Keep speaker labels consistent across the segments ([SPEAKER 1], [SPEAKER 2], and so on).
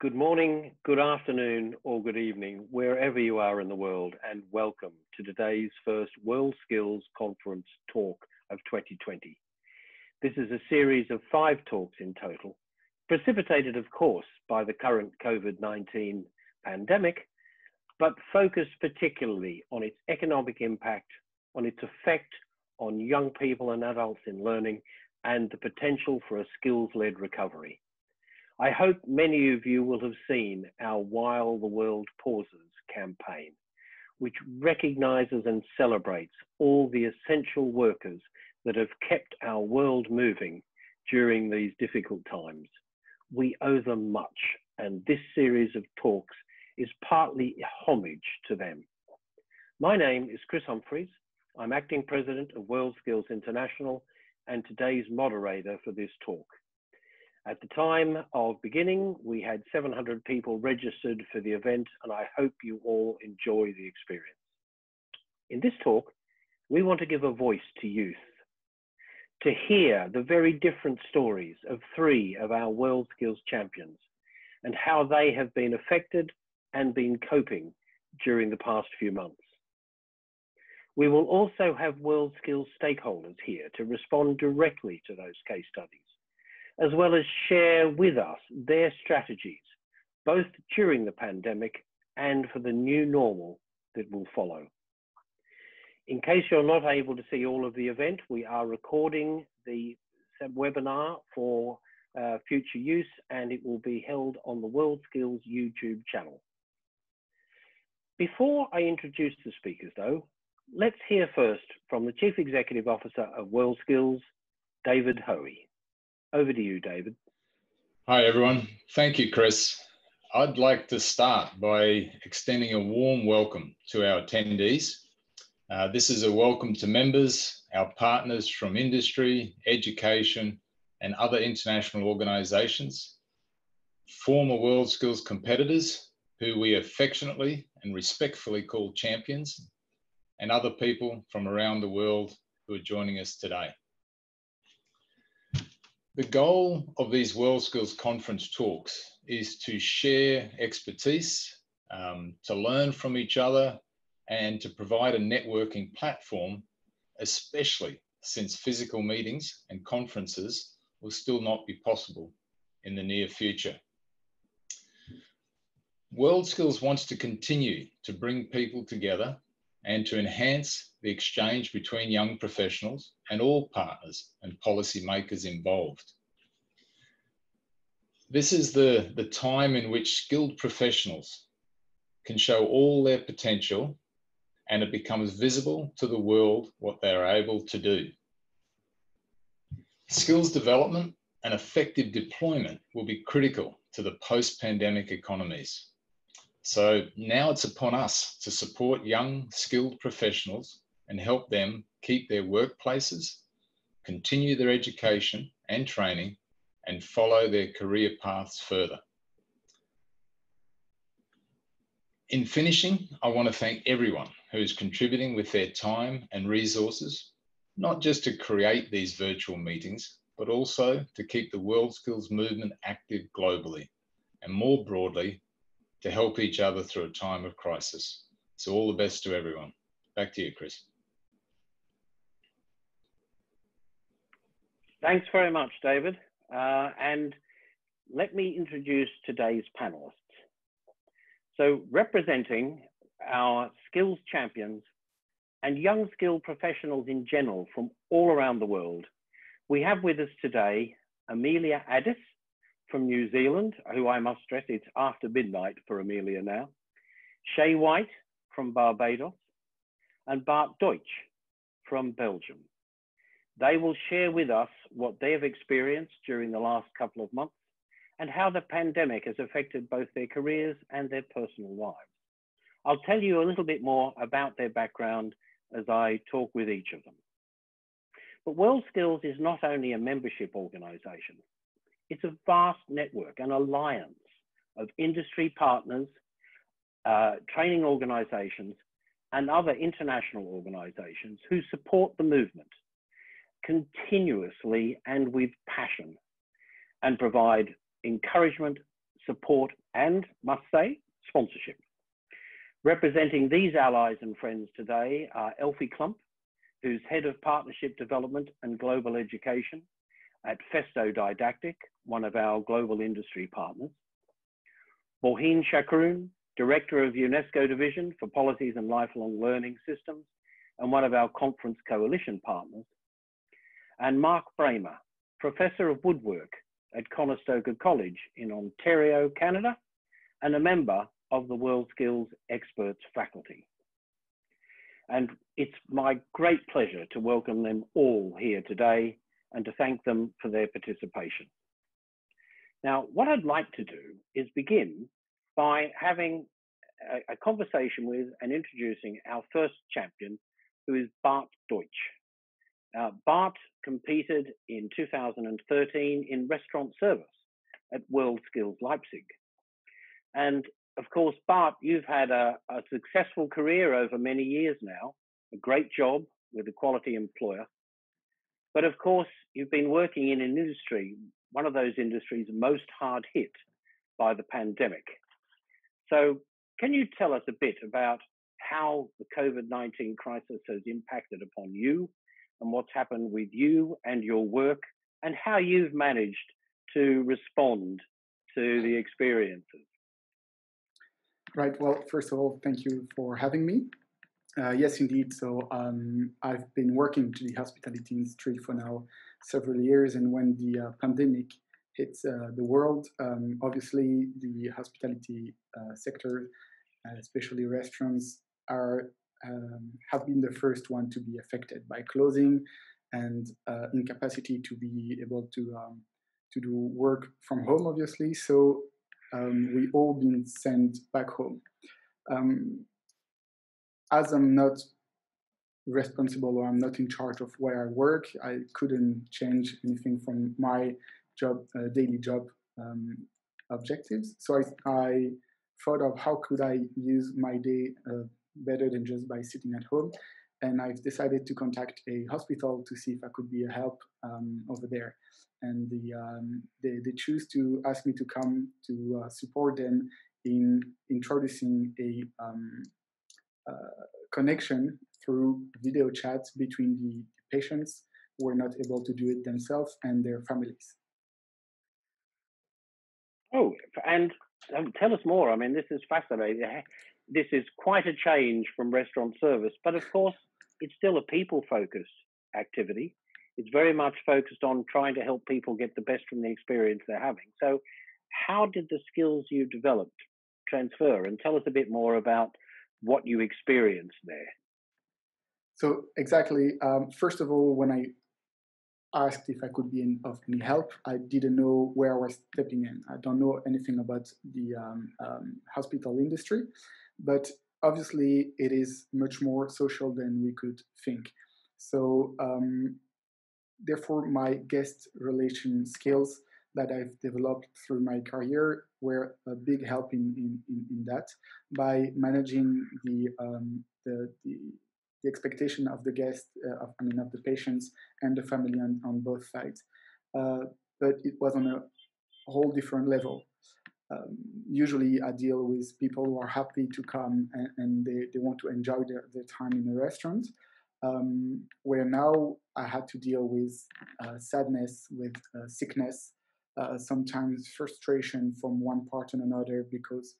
[SPEAKER 1] Good morning, good afternoon, or good evening, wherever you are in the world, and welcome to today's first World Skills Conference talk of 2020. This is a series of five talks in total, precipitated, of course, by the current COVID 19 pandemic, but focused particularly on its economic impact, on its effect on young people and adults in learning, and the potential for a skills led recovery. I hope many of you will have seen our While the World Pauses campaign, which recognizes and celebrates all the essential workers that have kept our world moving during these difficult times. We owe them much, and this series of talks is partly homage to them. My name is Chris Humphreys. I'm acting president of World Skills International and today's moderator for this talk. At the time of beginning, we had 700 people registered for the event, and I hope you all enjoy the experience. In this talk, we want to give a voice to youth, to hear the very different stories of three of our World Skills champions and how they have been affected and been coping during the past few months. We will also have World Skills stakeholders here to respond directly to those case studies as well as share with us their strategies, both during the pandemic and for the new normal that will follow. In case you're not able to see all of the event, we are recording the webinar for uh, future use and it will be held on the World Skills YouTube channel. Before I introduce the speakers though, let's hear first from the Chief Executive Officer of World Skills, David Hoey. Over to you, David.
[SPEAKER 2] Hi, everyone. Thank you, Chris. I'd like to start by extending a warm welcome to our attendees. Uh, this is a welcome to members, our partners from industry, education, and other international organizations, former World Skills competitors who we affectionately and respectfully call champions, and other people from around the world who are joining us today. The goal of these World Skills Conference talks is to share expertise, um, to learn from each other, and to provide a networking platform, especially since physical meetings and conferences will still not be possible in the near future. World Skills wants to continue to bring people together and to enhance the exchange between young professionals and all partners and policymakers involved. This is the, the time in which skilled professionals can show all their potential and it becomes visible to the world what they are able to do. Skills development and effective deployment will be critical to the post-pandemic economies. So now it's upon us to support young skilled professionals and help them keep their workplaces, continue their education and training, and follow their career paths further. In finishing, I want to thank everyone who is contributing with their time and resources, not just to create these virtual meetings, but also to keep the World Skills movement active globally and more broadly to help each other through a time of crisis. So all the best to everyone. Back to you, Chris.
[SPEAKER 1] Thanks very much, David. Uh, and let me introduce today's panelists. So representing our skills champions and young skilled professionals in general from all around the world, we have with us today Amelia Addis from New Zealand, who I must stress it's after midnight for Amelia now, Shay White from Barbados, and Bart Deutsch from Belgium. They will share with us what they have experienced during the last couple of months and how the pandemic has affected both their careers and their personal lives. I'll tell you a little bit more about their background as I talk with each of them. But World Skills is not only a membership organization, it's a vast network, an alliance of industry partners, uh, training organizations, and other international organizations who support the movement continuously and with passion and provide encouragement, support, and, must say, sponsorship. Representing these allies and friends today are Elfie Klump, who's Head of Partnership Development and Global Education at Festo Didactic, one of our global industry partners. Borhene Chakroun, Director of UNESCO Division for Policies and Lifelong Learning Systems, and one of our conference coalition partners. And Mark Bramer, Professor of Woodwork at Conestoga College in Ontario, Canada, and a member of the World Skills Experts faculty. And it's my great pleasure to welcome them all here today and to thank them for their participation. Now, what I'd like to do is begin by having a, a conversation with and introducing our first champion, who is Bart Deutsch. Uh, Bart competed in 2013 in restaurant service at World Skills Leipzig. And of course, Bart, you've had a, a successful career over many years now, a great job with a quality employer. But of course, you've been working in an industry, one of those industries most hard hit by the pandemic. So, can you tell us a bit about how the COVID 19 crisis has impacted upon you and what's happened with you and your work and how you've managed to respond to the experiences?
[SPEAKER 3] Right. Well, first of all, thank you for having me. Uh, yes, indeed. So um, I've been working to the hospitality industry for now several years, and when the uh, pandemic hit uh, the world, um, obviously the hospitality uh, sector, uh, especially restaurants, are um, have been the first one to be affected by closing and uh, incapacity to be able to um, to do work from home. Obviously, so um, we all been sent back home. Um, as I'm not responsible or I'm not in charge of where I work, I couldn't change anything from my job, uh, daily job um, objectives. So I, I, thought of how could I use my day uh, better than just by sitting at home. And I've decided to contact a hospital to see if I could be a help um, over there and the, um, they, they choose to ask me to come to uh, support them in introducing a um, connection through video chats between the patients who are not able to do it themselves and their families.
[SPEAKER 1] Oh, and um, tell us more. I mean, this is fascinating. This is quite a change from restaurant service, but of course, it's still a people focused activity. It's very much focused on trying to help people get the best from the experience they're having. So, how did the skills you developed transfer? And tell us a bit more about what you experienced there.
[SPEAKER 3] So, exactly. Um, first of all, when I asked if I could be in, of any help, I didn't know where I was stepping in. I don't know anything about the um, um, hospital industry, but obviously it is much more social than we could think. So um, therefore, my guest relation skills that I've developed through my career were a big help in, in, in, in that by managing the, um, the, the, the, expectation of the guest, uh, of, I mean, of the patients and the family on, on both sides. Uh, but it was on a whole different level. Um, usually I deal with people who are happy to come and, and they, they want to enjoy their, their time in a restaurant um, where now I had to deal with uh, sadness, with uh, sickness, uh, sometimes frustration from one part and another because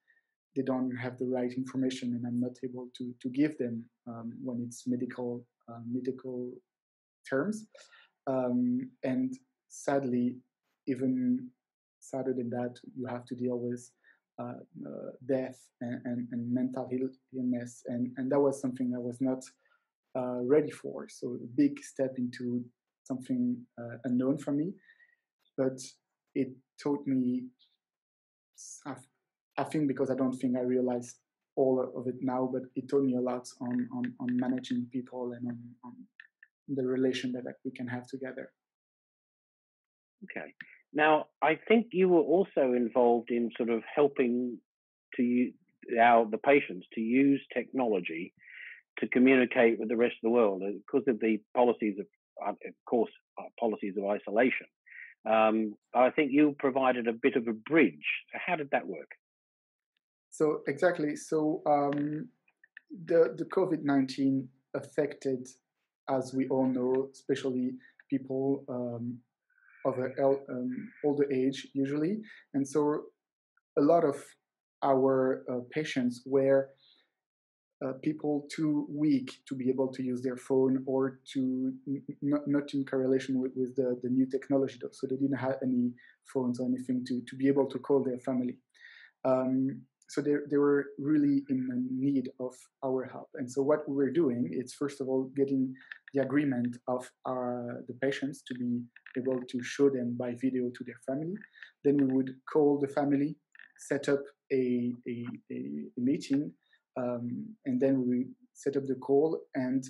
[SPEAKER 3] they don't have the right information and I'm not able to, to give them um, when it's medical uh, medical terms. Um, and sadly, even sadder than that, you have to deal with uh, uh, death and, and, and, mental illness. And, and that was something I was not uh, ready for. So a big step into something uh, unknown for me, but it taught me. I think because I don't think I realized all of it now, but it taught me a lot on on, on managing people and on, on the relation that we can have together.
[SPEAKER 1] Okay. Now, I think you were also involved in sort of helping to you, our the patients to use technology to communicate with the rest of the world because of the policies of, uh, of course, uh, policies of isolation. Um, I think you provided a bit of a bridge. How did that work?
[SPEAKER 3] So exactly. So um, the the COVID nineteen affected, as we all know, especially people um, of an um, older age usually, and so a lot of our uh, patients were uh, people too weak to be able to use their phone or to not, not in correlation with, with the, the new technology though. so they didn't have any phones or anything to, to be able to call their family. Um, so they, they were really in need of our help. And so what we were doing is first of all getting the agreement of our, the patients to be able to show them by video to their family. Then we would call the family set up a, a, a meeting um, and then we set up the call and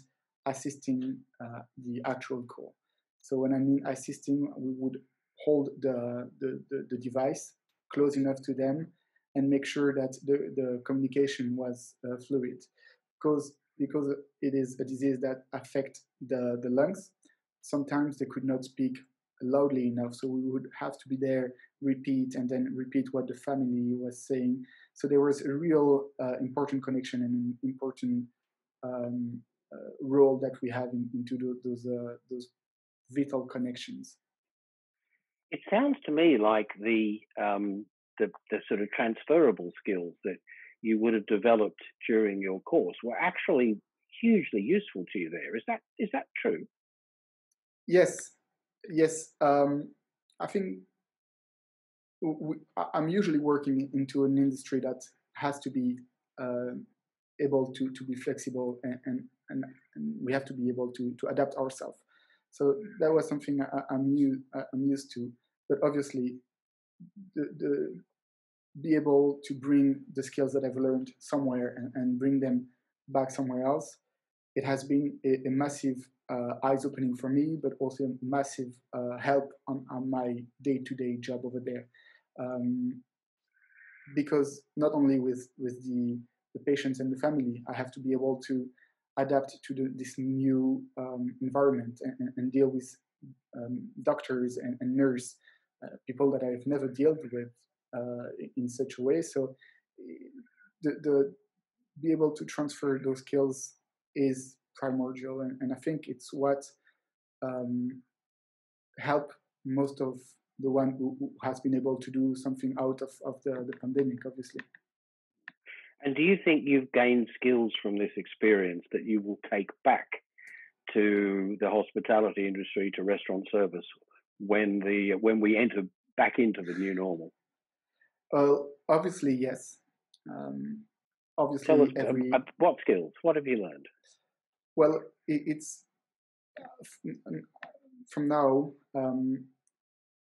[SPEAKER 3] assisting uh, the actual call. So when I mean assisting, we would hold the, the, the, the, device close enough to them and make sure that the, the communication was uh, fluid. Because, because it is a disease that affects the, the lungs, sometimes they could not speak loudly enough. So we would have to be there, repeat, and then repeat what the family was saying. So there was a real uh, important connection and important um, uh, role that we have in, into those uh, those vital connections.
[SPEAKER 1] It sounds to me like the, um, the the sort of transferable skills that you would have developed during your course were actually hugely useful to you there. Is that is that true?
[SPEAKER 3] Yes, yes, um, I think I'm usually working into an industry that has to be uh, able to, to be flexible and, and, and, we have to be able to, to adapt ourselves. So that was something I, am new, I'm used to. But obviously, the, the, be able to bring the skills that I've learned somewhere and, and bring them back somewhere else, it has been a, a massive uh, eyes opening for me, but also a massive uh, help on, on my day to day job over there. Um, because not only with, with the, the patients and the family, I have to be able to adapt to the, this new um, environment and, and, deal with um, doctors and, and nurse, uh, people that I've never dealt with uh, in such a way. So the, the be able to transfer those skills is primordial, and, and I think it's what um, help most of the one who, who, has been able to do something out of, of the, the pandemic, obviously.
[SPEAKER 1] And do you think you've gained skills from this experience that you will take back to the hospitality industry, to restaurant service, when the when we enter back into the new normal?
[SPEAKER 3] Well, obviously, yes. Um, obviously,
[SPEAKER 1] us, every... uh, what skills? What have you learned?
[SPEAKER 3] Well, it's from now. Um,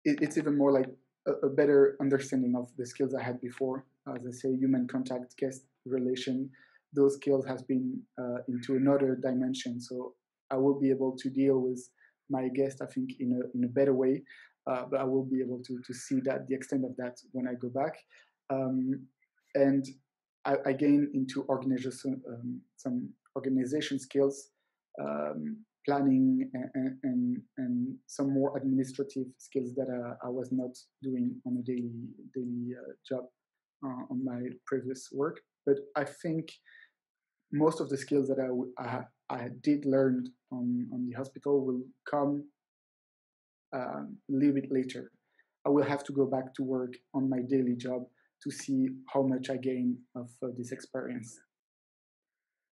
[SPEAKER 3] it, it's even more like a, a, better understanding of the skills I had before. As I say, human contact, guest relation. Those skills has been uh, into another dimension. So I will be able to deal with my guest, I think, in a in a better way. Uh, but I will be able to to see that the extent of that when I go back. Um, and I, I, gain into organization um, some organization skills, um, planning, and, and, and, some more administrative skills that uh, I was not doing on a daily daily uh, job uh, on my previous work. But I think most of the skills that I, I, I did learn on, on the hospital will come um, a little bit later. I will have to go back to work on my daily job to see how much I gain of uh, this experience.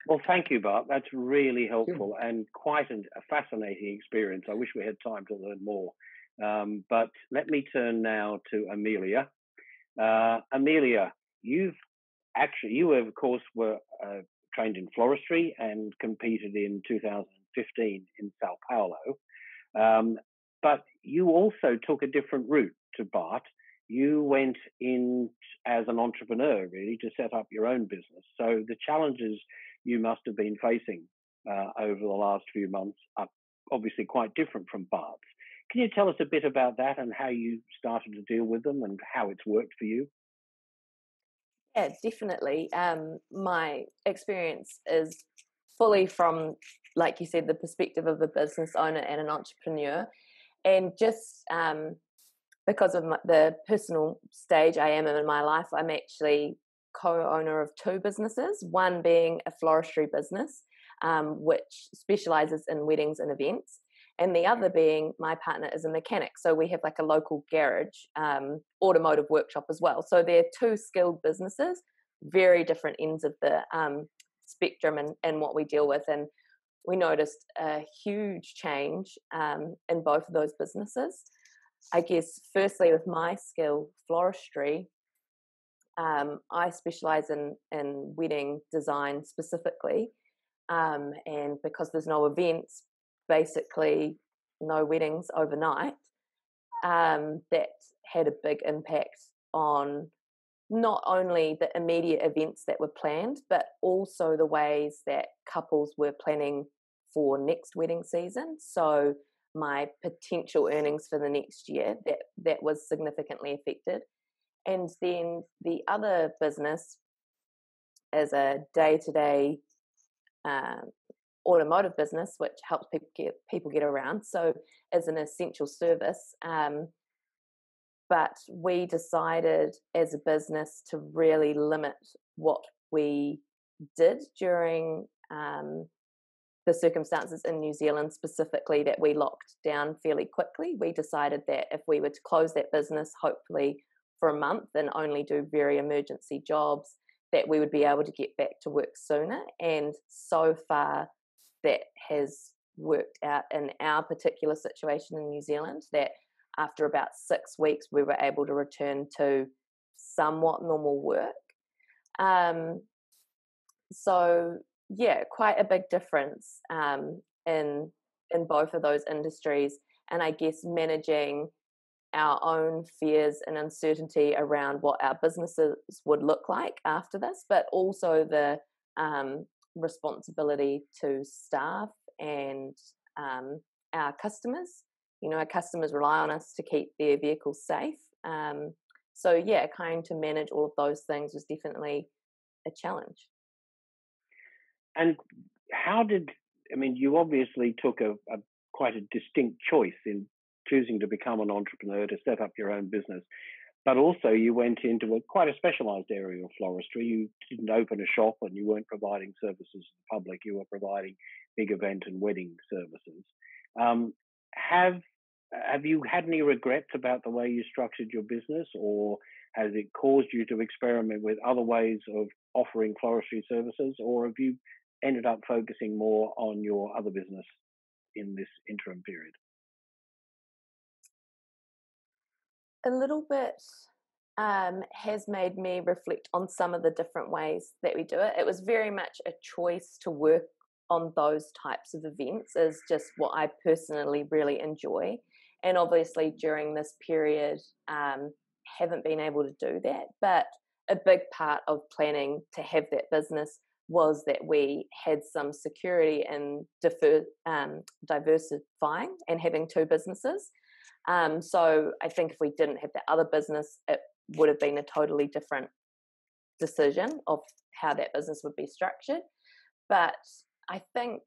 [SPEAKER 1] Well, thank you, Bart. That's really helpful and quite an, a fascinating experience. I wish we had time to learn more. Um, but let me turn now to Amelia. Uh, Amelia, you've actually, you of course were uh, trained in floristry and competed in 2015 in Sao Paulo. Um, but you also took a different route to Bart. You went in as an entrepreneur, really, to set up your own business. So the challenges you must have been facing uh, over the last few months are obviously quite different from Bart's. Can you tell us a bit about that and how you started to deal with them and how it's worked for you?
[SPEAKER 4] Yeah, definitely. Um, my experience is fully from, like you said, the perspective of a business owner and an entrepreneur. And just um, because of my, the personal stage I am in in my life, I'm actually co-owner of two businesses. One being a floristry business, um, which specializes in weddings and events, and the other being my partner is a mechanic. So we have like a local garage, um, automotive workshop as well. So they're two skilled businesses, very different ends of the um, spectrum and, and what we deal with. And we noticed a huge change um, in both of those businesses. I guess, firstly, with my skill, floristry, um, I specialize in, in wedding design specifically. Um, and because there's no events, basically no weddings overnight, um, that had a big impact on not only the immediate events that were planned, but also the ways that couples were planning for next wedding season. So my potential earnings for the next year that that was significantly affected. And then the other business is a day-to-day um, automotive business, which helps people get people get around. So as an essential service. Um, but we decided as a business to really limit what we did during um, the circumstances in New Zealand specifically that we locked down fairly quickly. We decided that if we were to close that business, hopefully for a month, and only do very emergency jobs, that we would be able to get back to work sooner. And so far, that has worked out in our particular situation in New Zealand that after about six weeks, we were able to return to somewhat normal work. Um, so yeah, quite a big difference um, in in both of those industries, and I guess managing our own fears and uncertainty around what our businesses would look like after this, but also the um, responsibility to staff and um, our customers. You know, our customers rely on us to keep their vehicles safe. Um, so, yeah, trying to manage all of those things was definitely a challenge.
[SPEAKER 1] And how did I mean? You obviously took a, a quite a distinct choice in choosing to become an entrepreneur to set up your own business but also you went into a quite a specialized area of floristry. You didn't open a shop and you weren't providing services to the public. You were providing big event and wedding services. Um, have have you had any regrets about the way you structured your business, or has it caused you to experiment with other ways of offering floristry services, or have you ended up focusing more on your other business in this interim period?
[SPEAKER 4] A little bit um, has made me reflect on some of the different ways that we do it. It was very much a choice to work on those types of events, is just what I personally really enjoy. And obviously, during this period, um, haven't been able to do that. But a big part of planning to have that business was that we had some security in defer, um, diversifying and having two businesses. Um, so I think if we didn't have that other business, it would have been a totally different decision of how that business would be structured. But I think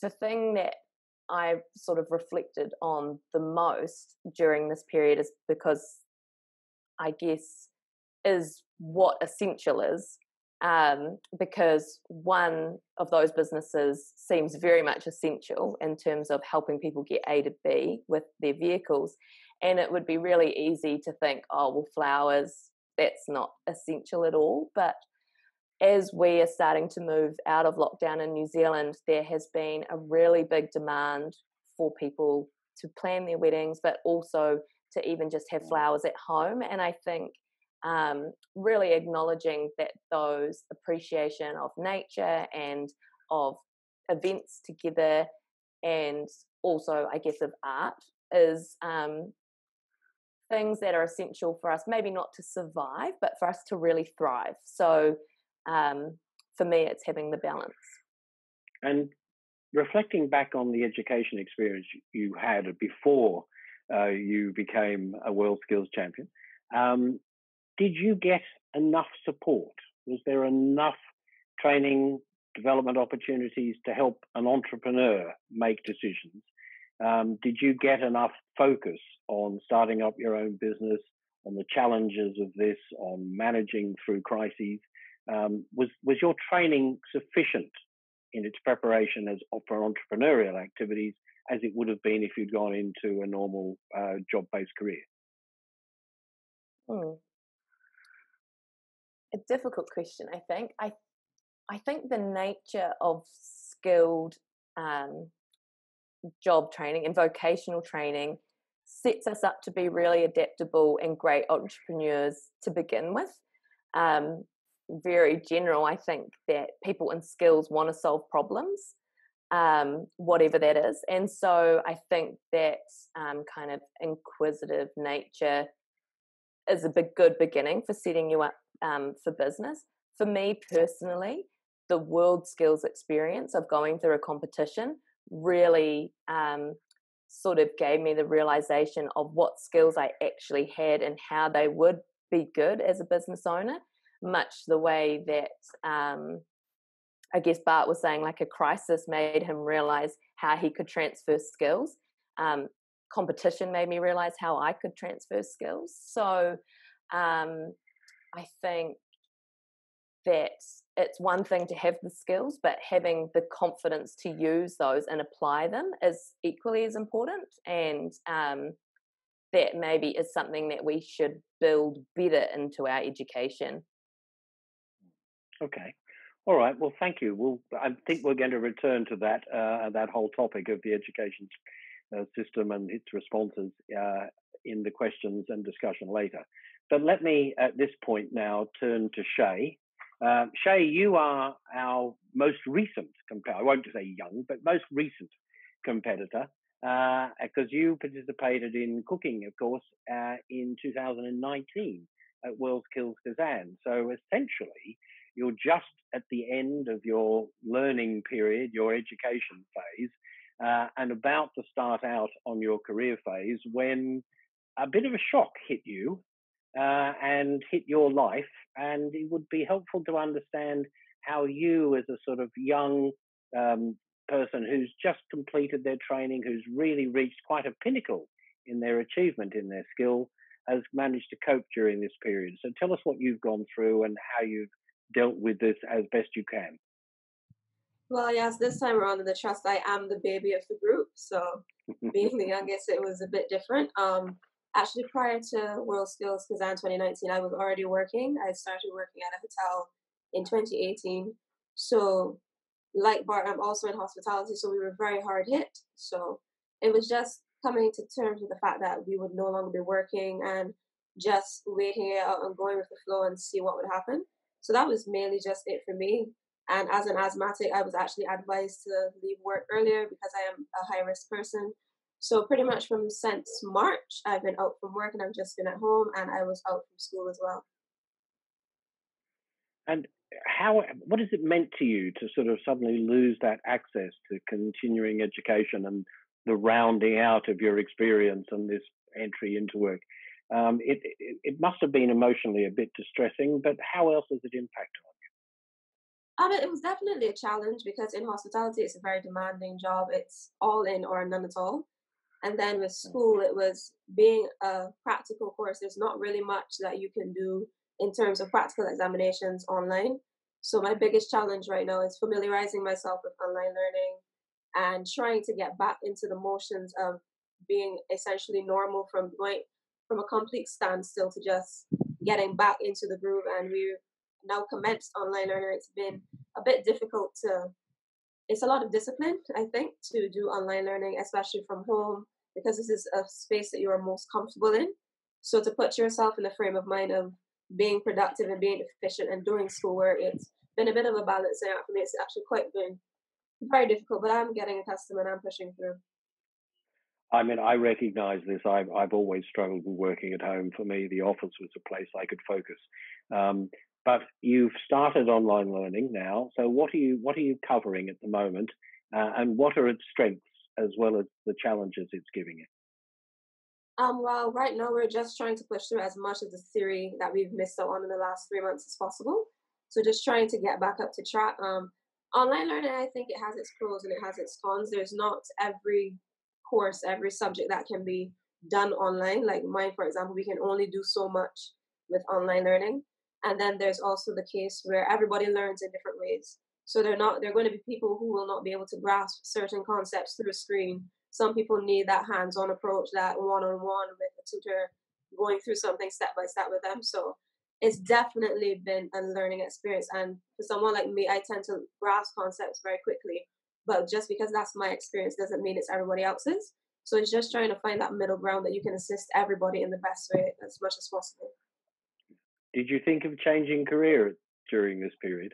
[SPEAKER 4] the thing that I've sort of reflected on the most during this period is because I guess is what essential is um, because one of those businesses seems very much essential in terms of helping people get A to B with their vehicles. And it would be really easy to think, oh, well, flowers, that's not essential at all. But as we are starting to move out of lockdown in New Zealand, there has been a really big demand for people to plan their weddings, but also to even just have flowers at home. And I think um, really acknowledging that those appreciation of nature and of events together and also i guess of art is um, things that are essential for us maybe not to survive but for us to really thrive. So um, for me it's having the balance.
[SPEAKER 1] And reflecting back on the education experience you had before uh, you became a world skills champion um, did you get enough support? Was there enough training, development opportunities to help an entrepreneur make decisions? Um, did you get enough focus on starting up your own business, on the challenges of this, on managing through crises? Um, was was your training sufficient in its preparation as for entrepreneurial activities as it would have been if you'd gone into a normal uh, job-based career?
[SPEAKER 4] Hmm. A difficult question, I think. I I think the nature of skilled um, job training and vocational training sets us up to be really adaptable and great entrepreneurs to begin with. Um, very general, I think that people in skills want to solve problems, um, whatever that is. And so I think that um, kind of inquisitive nature is a big, good beginning for setting you up um, for business. For me personally, the world skills experience of going through a competition really um, sort of gave me the realization of what skills I actually had and how they would be good as a business owner, much the way that um, I guess Bart was saying, like a crisis made him realize how he could transfer skills. Um, competition made me realize how I could transfer skills. So um, I think that it's one thing to have the skills, but having the confidence to use those and apply them is equally as important. And um, that maybe is something that we should build better into our education.
[SPEAKER 1] Okay. All right. Well, thank you. Well, I think we're going to return to that uh, that whole topic of the education uh, system and its responses uh, in the questions and discussion later. But let me, at this point now, turn to Shay. Uh, Shay, you are our most recent competitor. I won't say young, but most recent competitor because uh, you participated in cooking, of course, uh, in 2019 at World Skills Kazan. So essentially, you're just at the end of your learning period, your education phase, uh, and about to start out on your career phase when a bit of a shock hit you uh, and hit your life. And it would be helpful to understand how you, as a sort of young um, person who's just completed their training, who's really reached quite a pinnacle in their achievement in their skill, has managed to cope during this period. So tell us what you've gone through and how you've dealt with this as best you can.
[SPEAKER 5] Well, yes, this time around in the trust, I am the baby of the group. So being the youngest, it was a bit different. Um, actually prior to World Skills Kazan 2019, I was already working. I started working at a hotel in 2018. So, like Bart, I'm also in hospitality, so we were very hard hit. So, it was just coming to terms with the fact that we would no longer be working and just waiting it out and going with the flow and see what would happen. So, that was mainly just it for me. And as an asthmatic, I was actually advised to leave work earlier because I am a high risk person. So pretty much from since March, I've been out from work and I've just been at home, and I was out from school as well.
[SPEAKER 1] And how? What has it meant to you to sort of suddenly lose that access to continuing education and the rounding out of your experience and this entry into work? Um, it, it, it must have been emotionally a bit distressing, but how else has it impacted
[SPEAKER 5] on you? Um, it was definitely a challenge because in hospitality it's a very demanding job. It's all in or none at all. And then with mm. school, it was being a practical course. There's not really much that you can do in terms of practical examinations online. So my biggest challenge right now is familiarizing myself with online learning and trying to get back into the motions of being essentially normal from going from a complete standstill to just getting back into the groove. And we now commenced online learning. It's been a bit difficult to it's a lot of discipline, I think, to do online learning, especially from home because this is a space that you are most comfortable in. So to put yourself in the frame of mind of being productive and being efficient and doing schoolwork, it's been a bit of a balancing act for me. It's actually quite been very difficult, but I'm getting accustomed and I'm pushing through.
[SPEAKER 1] I mean, I recognize this. I've, I've always struggled with working at home. For me, the office was a place I could focus. Um, but you've started online learning now. So what are you what are you covering at the moment, uh, and what are its strengths as well as the challenges it's giving it?
[SPEAKER 5] Um, well, right now we're just trying to push through as much of the theory that we've missed out on in the last three months as possible. So just trying to get back up to track. Um, online learning, I think it has its pros and it has its cons. There's not every course, every subject that can be done online. Like mine, for example, we can only do so much with online learning. And then there's also the case where everybody learns in different ways. So they're not they're going to be people who will not be able to grasp certain concepts through a screen. Some people need that hands-on approach, that one-on-one with a tutor going through something step by step with them. So it's definitely been a learning experience. And for someone like me, I tend to grasp concepts very quickly. But just because that's my experience doesn't mean it's everybody else's. So it's just trying to find that middle ground that you can assist everybody in the best way as much as possible.
[SPEAKER 1] Did you think of changing career during this period?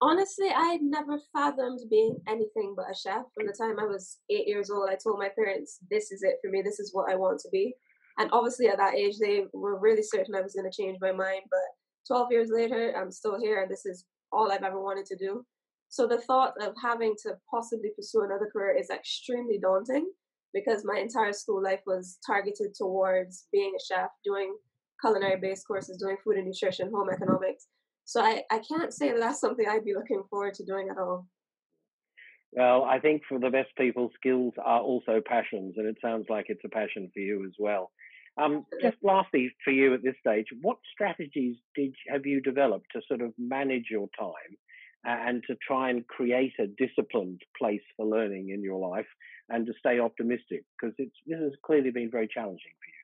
[SPEAKER 5] Honestly, I never fathomed being anything but a chef. From the time I was eight years old, I told my parents, this is it for me, this is what I want to be. And obviously, at that age, they were really certain I was going to change my mind. But 12 years later, I'm still here, and this is all I've ever wanted to do. So the thought of having to possibly pursue another career is extremely daunting because my entire school life was targeted towards being a chef, doing culinary based courses, doing food and nutrition, home economics. So I, I can't say that that's something I'd be looking forward to doing at all.
[SPEAKER 1] Well, I think for the best people, skills are also passions, and it sounds like it's a passion for you as well. Um, just lastly, for you at this stage, what strategies did have you developed to sort of manage your time and to try and create a disciplined place for learning in your life and to stay optimistic? Because it's this has clearly been very challenging for you.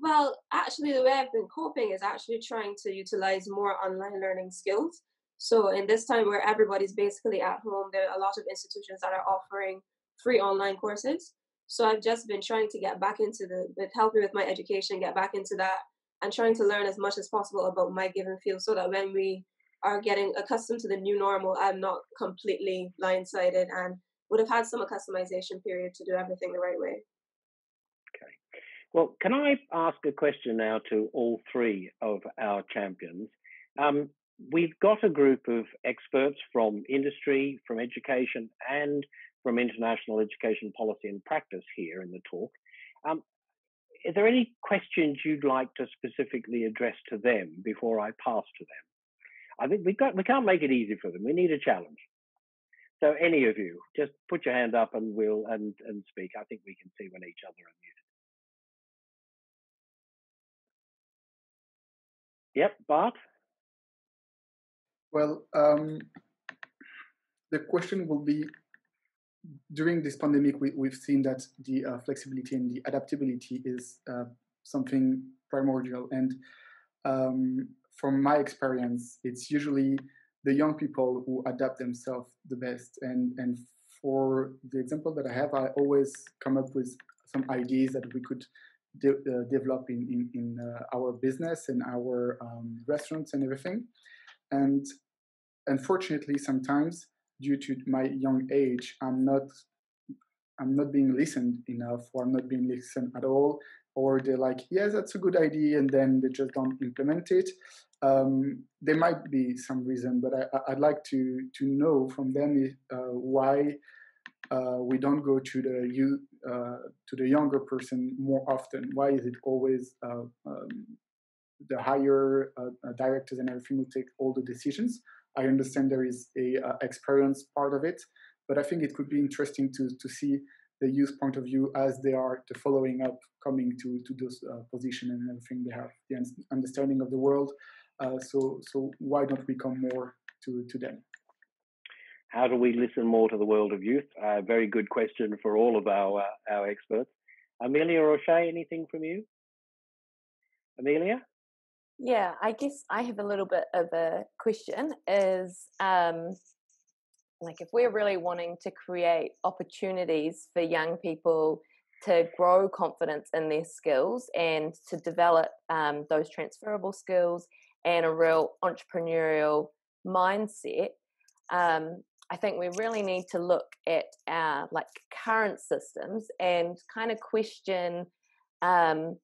[SPEAKER 5] Well, actually, the way I've been coping is actually trying to utilize more online learning skills. So, in this time where everybody's basically at home, there are a lot of institutions that are offering free online courses. So, I've just been trying to get back into the, with helping with my education, get back into that, and trying to learn as much as possible about my given field so that when we are getting accustomed to the new normal, I'm not completely blindsided and would have had some customization period to do everything the right way.
[SPEAKER 1] Well, can I ask a question now to all three of our champions? Um, we've got a group of experts from industry, from education, and from international education policy and practice here in the talk. Um, is there any questions you'd like to specifically address to them before I pass to them? I think we got we can't make it easy for them. We need a challenge. So any of you, just put your hand up and we'll and and speak. I think we can see when each other are muted. Yep, Bob.
[SPEAKER 3] Well, um, the question will be during this pandemic, we, have seen that the uh, flexibility and the adaptability is uh, something primordial. And um, from my experience, it's usually the young people who adapt themselves the best. And, and for the example that I have, I always come up with some ideas that we could de uh, develop in in, in uh, our business and our um, restaurants and everything. And unfortunately, sometimes due to my young age, I'm not I'm not being listened enough, or I'm not being listened at all, or they're like, yes, that's a good idea, and then they just don't implement it. Um, there might be some reason, but I, would like to to know from them uh, why uh, we don't go to the uh, to the younger person more often? Why is it always uh, um, the higher uh, uh, directors and everything who take all the decisions? I understand there is a uh, experience part of it, but I think it could be interesting to to see the youth point of view as they are the following up, coming to to those position and everything. They have the understanding of the world. so so why don't we come more to to them?
[SPEAKER 1] How do we listen more to the world of youth? A uh, very good question for all of our uh, our experts. Amelia or Shay, anything from you? Amelia?
[SPEAKER 4] Yeah, I guess I have a little bit of a question. Is um, like if we're really wanting to create opportunities for young people to grow confidence in their skills and to develop um, those transferable skills and a real entrepreneurial mindset, um, I think we really need to look at our like current systems and kind of question um,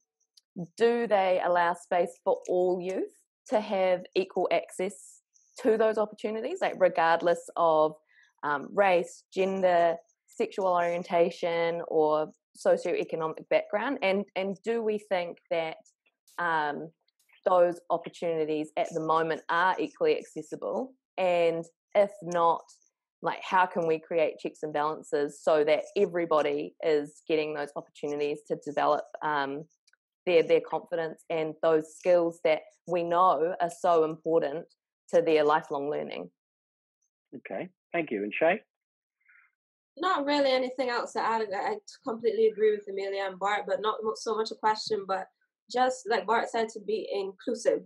[SPEAKER 4] do they allow space for all youth to have equal access to those opportunities, like regardless of um, race, gender, sexual orientation, or socioeconomic background? And and do we think that um, those opportunities at the moment are equally accessible? And if not, like how can we create checks and balances so that everybody is getting those opportunities to develop um, their their confidence and those skills that we know are so important to their lifelong learning.
[SPEAKER 1] Okay, thank you. And Shay?
[SPEAKER 5] Not really anything else to add. I completely agree with Amelia and Bart, but not so much a question, but just like Bart said, to be inclusive.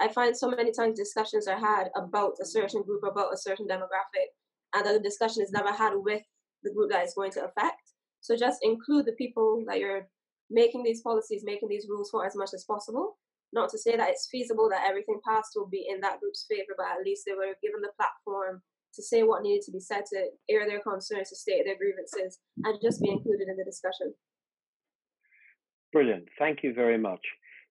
[SPEAKER 5] I find so many times discussions are had about a certain group, about a certain demographic, and the discussion is never had with the group that is going to affect. So just include the people that you're making these policies, making these rules for as much as possible. Not to say that it's feasible that everything passed will be in that group's favor, but at least they were given the platform to say what needed to be said, to air their concerns, to state their grievances, and just be included in the discussion.
[SPEAKER 1] Brilliant. Thank you very much.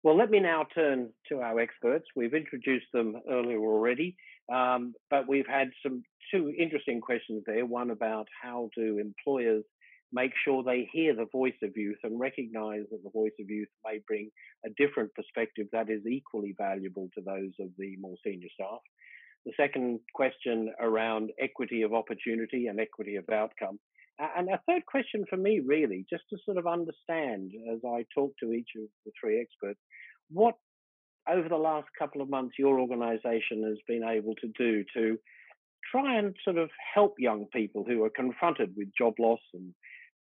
[SPEAKER 1] Well, let me now turn to our experts. We've introduced them earlier already, um, but we've had some two interesting questions there. One about how do employers make sure they hear the voice of youth and recognize that the voice of youth may bring a different perspective that is equally valuable to those of the more senior staff. The second question around equity of opportunity and equity of outcome. And a third question for me, really, just to sort of understand as I talk to each of the three experts, what over the last couple of months your organization has been able to do to try and sort of help young people who are confronted with job loss and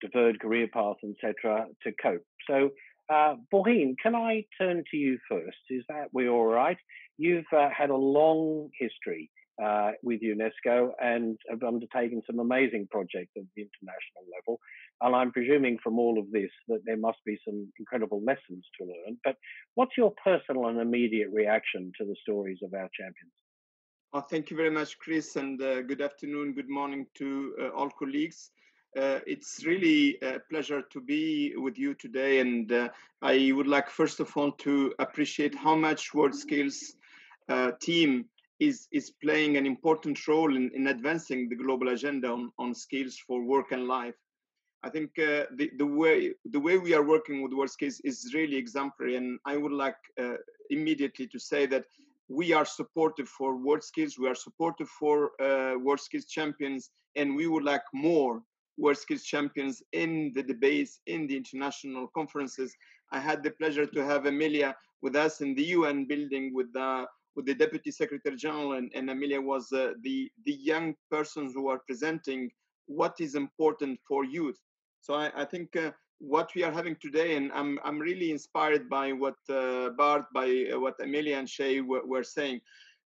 [SPEAKER 1] deferred career paths, etc., to cope. So, uh, can I turn to you first? Is that we all right? You've uh, had a long history uh, with UNESCO and have undertaken some amazing projects at the international level. And I'm presuming from all of this that there must be some incredible lessons to learn. But what's your personal and immediate reaction to the stories of our champions?
[SPEAKER 6] Oh, thank you very much, Chris, and uh, good afternoon, good morning to uh, all colleagues. Uh, it's really a pleasure to be with you today, and uh, I would like first of all to appreciate how much WorldSkills uh, team is is playing an important role in, in advancing the global agenda on, on skills for work and life. I think uh, the, the way the way we are working with WorldSkills is really exemplary, and I would like uh, immediately to say that we are supportive for WorldSkills, we are supportive for uh, WorldSkills champions, and we would like more WorldSkills champions in the debates, in the international conferences. I had the pleasure to have Amelia with us in the UN building with the with the Deputy Secretary General, and, and Amelia was uh, the the young persons who are presenting what is important for youth. So I, I think uh, what we are having today, and I'm I'm really inspired by what uh, Bart, by uh, what Amelia and Shay were, were saying.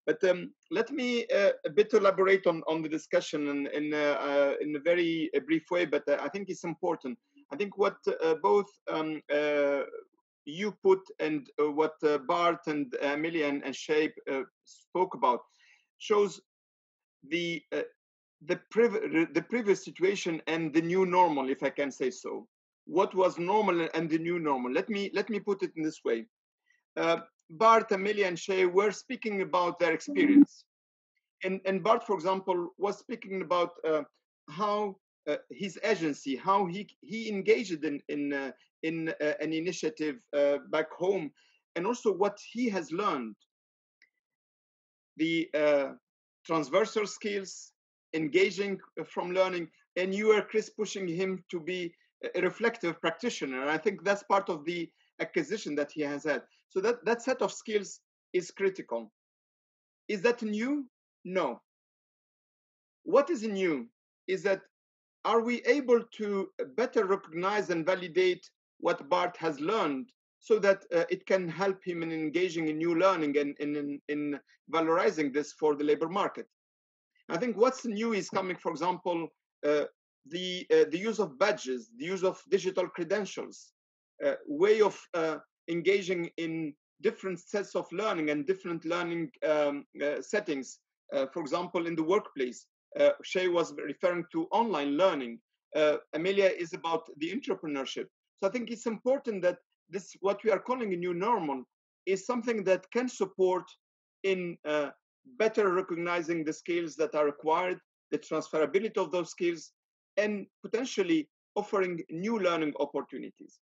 [SPEAKER 6] But um, let me uh, a bit elaborate on, on the discussion in in, uh, in a very brief way. But I think it's important. I think what both um, you put and uh, what uh, Bart and uh, Amelia and, and Shay spoke about shows the the, prev- the previous situation and the new normal, if I can say so what was normal and the new normal. Let me let me put it in this way. Uh, Bart, Amelia, and Shay were speaking about their experience, mm-hmm. and and Bart, for example, was speaking about uh, how uh, his agency, how he he engaged in in uh, in uh, an initiative uh, back home, and also what he has learned. The transversal skills, engaging from learning, and you are Chris pushing him to be a reflective practitioner. And I think that's part of the acquisition that he has had. So that, that set of skills is critical. Is that new? No. What is new is that are we able to better recognize and validate what Bart has learned so that uh, it can help him in engaging in new learning and in, in valorizing this for the labor market? I think what's new is coming, for example, uh, the, uh, the use of badges, the use of digital credentials, uh, way of uh, engaging in different sets of learning and different learning um, uh, settings. Uh, for example, in the workplace, uh, Shay was referring to online learning. Amelia is about the entrepreneurship. So I think it's important that this, what we are calling a new normal, is something that can support in better recognizing the skills that are required, the transferability of those skills, and potentially offering new learning opportunities.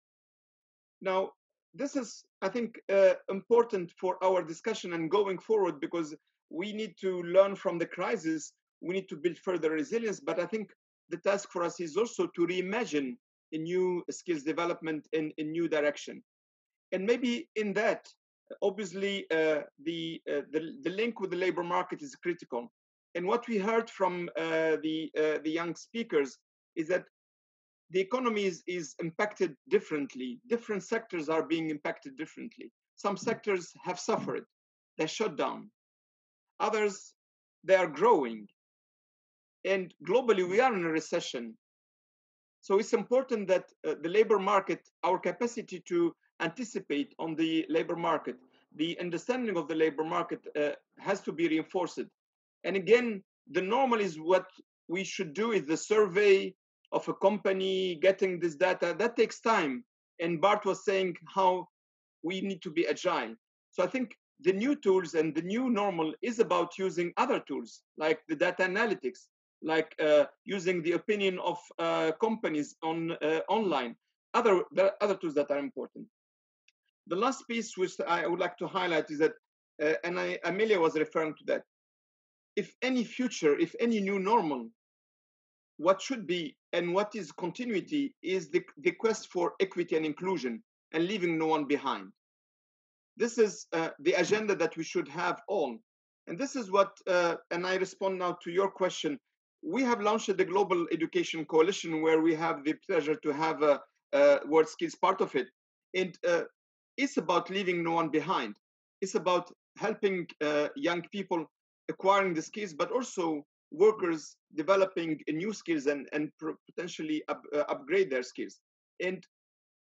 [SPEAKER 6] Now, this is, I think, uh, important for our discussion and going forward because we need to learn from the crisis we need to build further resilience. But I think the task for us is also to reimagine a new skills development in a new direction. And maybe in that, obviously, uh, the, uh, the, the link with the labor market is critical. And what we heard from uh, the uh, the young speakers is that the economy is, is impacted differently. Different sectors are being impacted differently. Some sectors have suffered; they're shut down. Others, they are growing. And globally, we are in a recession. So it's important that uh, the labor market, our capacity to anticipate on the labor market, the understanding of the labor market uh, has to be reinforced. And again, the normal is what we should do is the survey of a company, getting this data. That takes time. And Bart was saying how we need to be agile. So I think the new tools and the new normal is about using other tools like the data analytics, like uh, using the opinion of uh, companies on uh, online. Other there other tools that are important. The last piece which I would like to highlight is that, and I, Amelia was referring to that. If any future, if any new normal, what should be and what is continuity is the, the quest for equity and inclusion and leaving no one behind. This is uh, the agenda that we should have all. And this is what, uh, and I respond now to your question. We have launched the Global Education Coalition where we have the pleasure to have a, a World Skills part of it. And uh, it's about leaving no one behind. It's about helping uh, young people acquiring the skills, but also workers developing new skills and, and potentially up, uh, upgrade their skills. And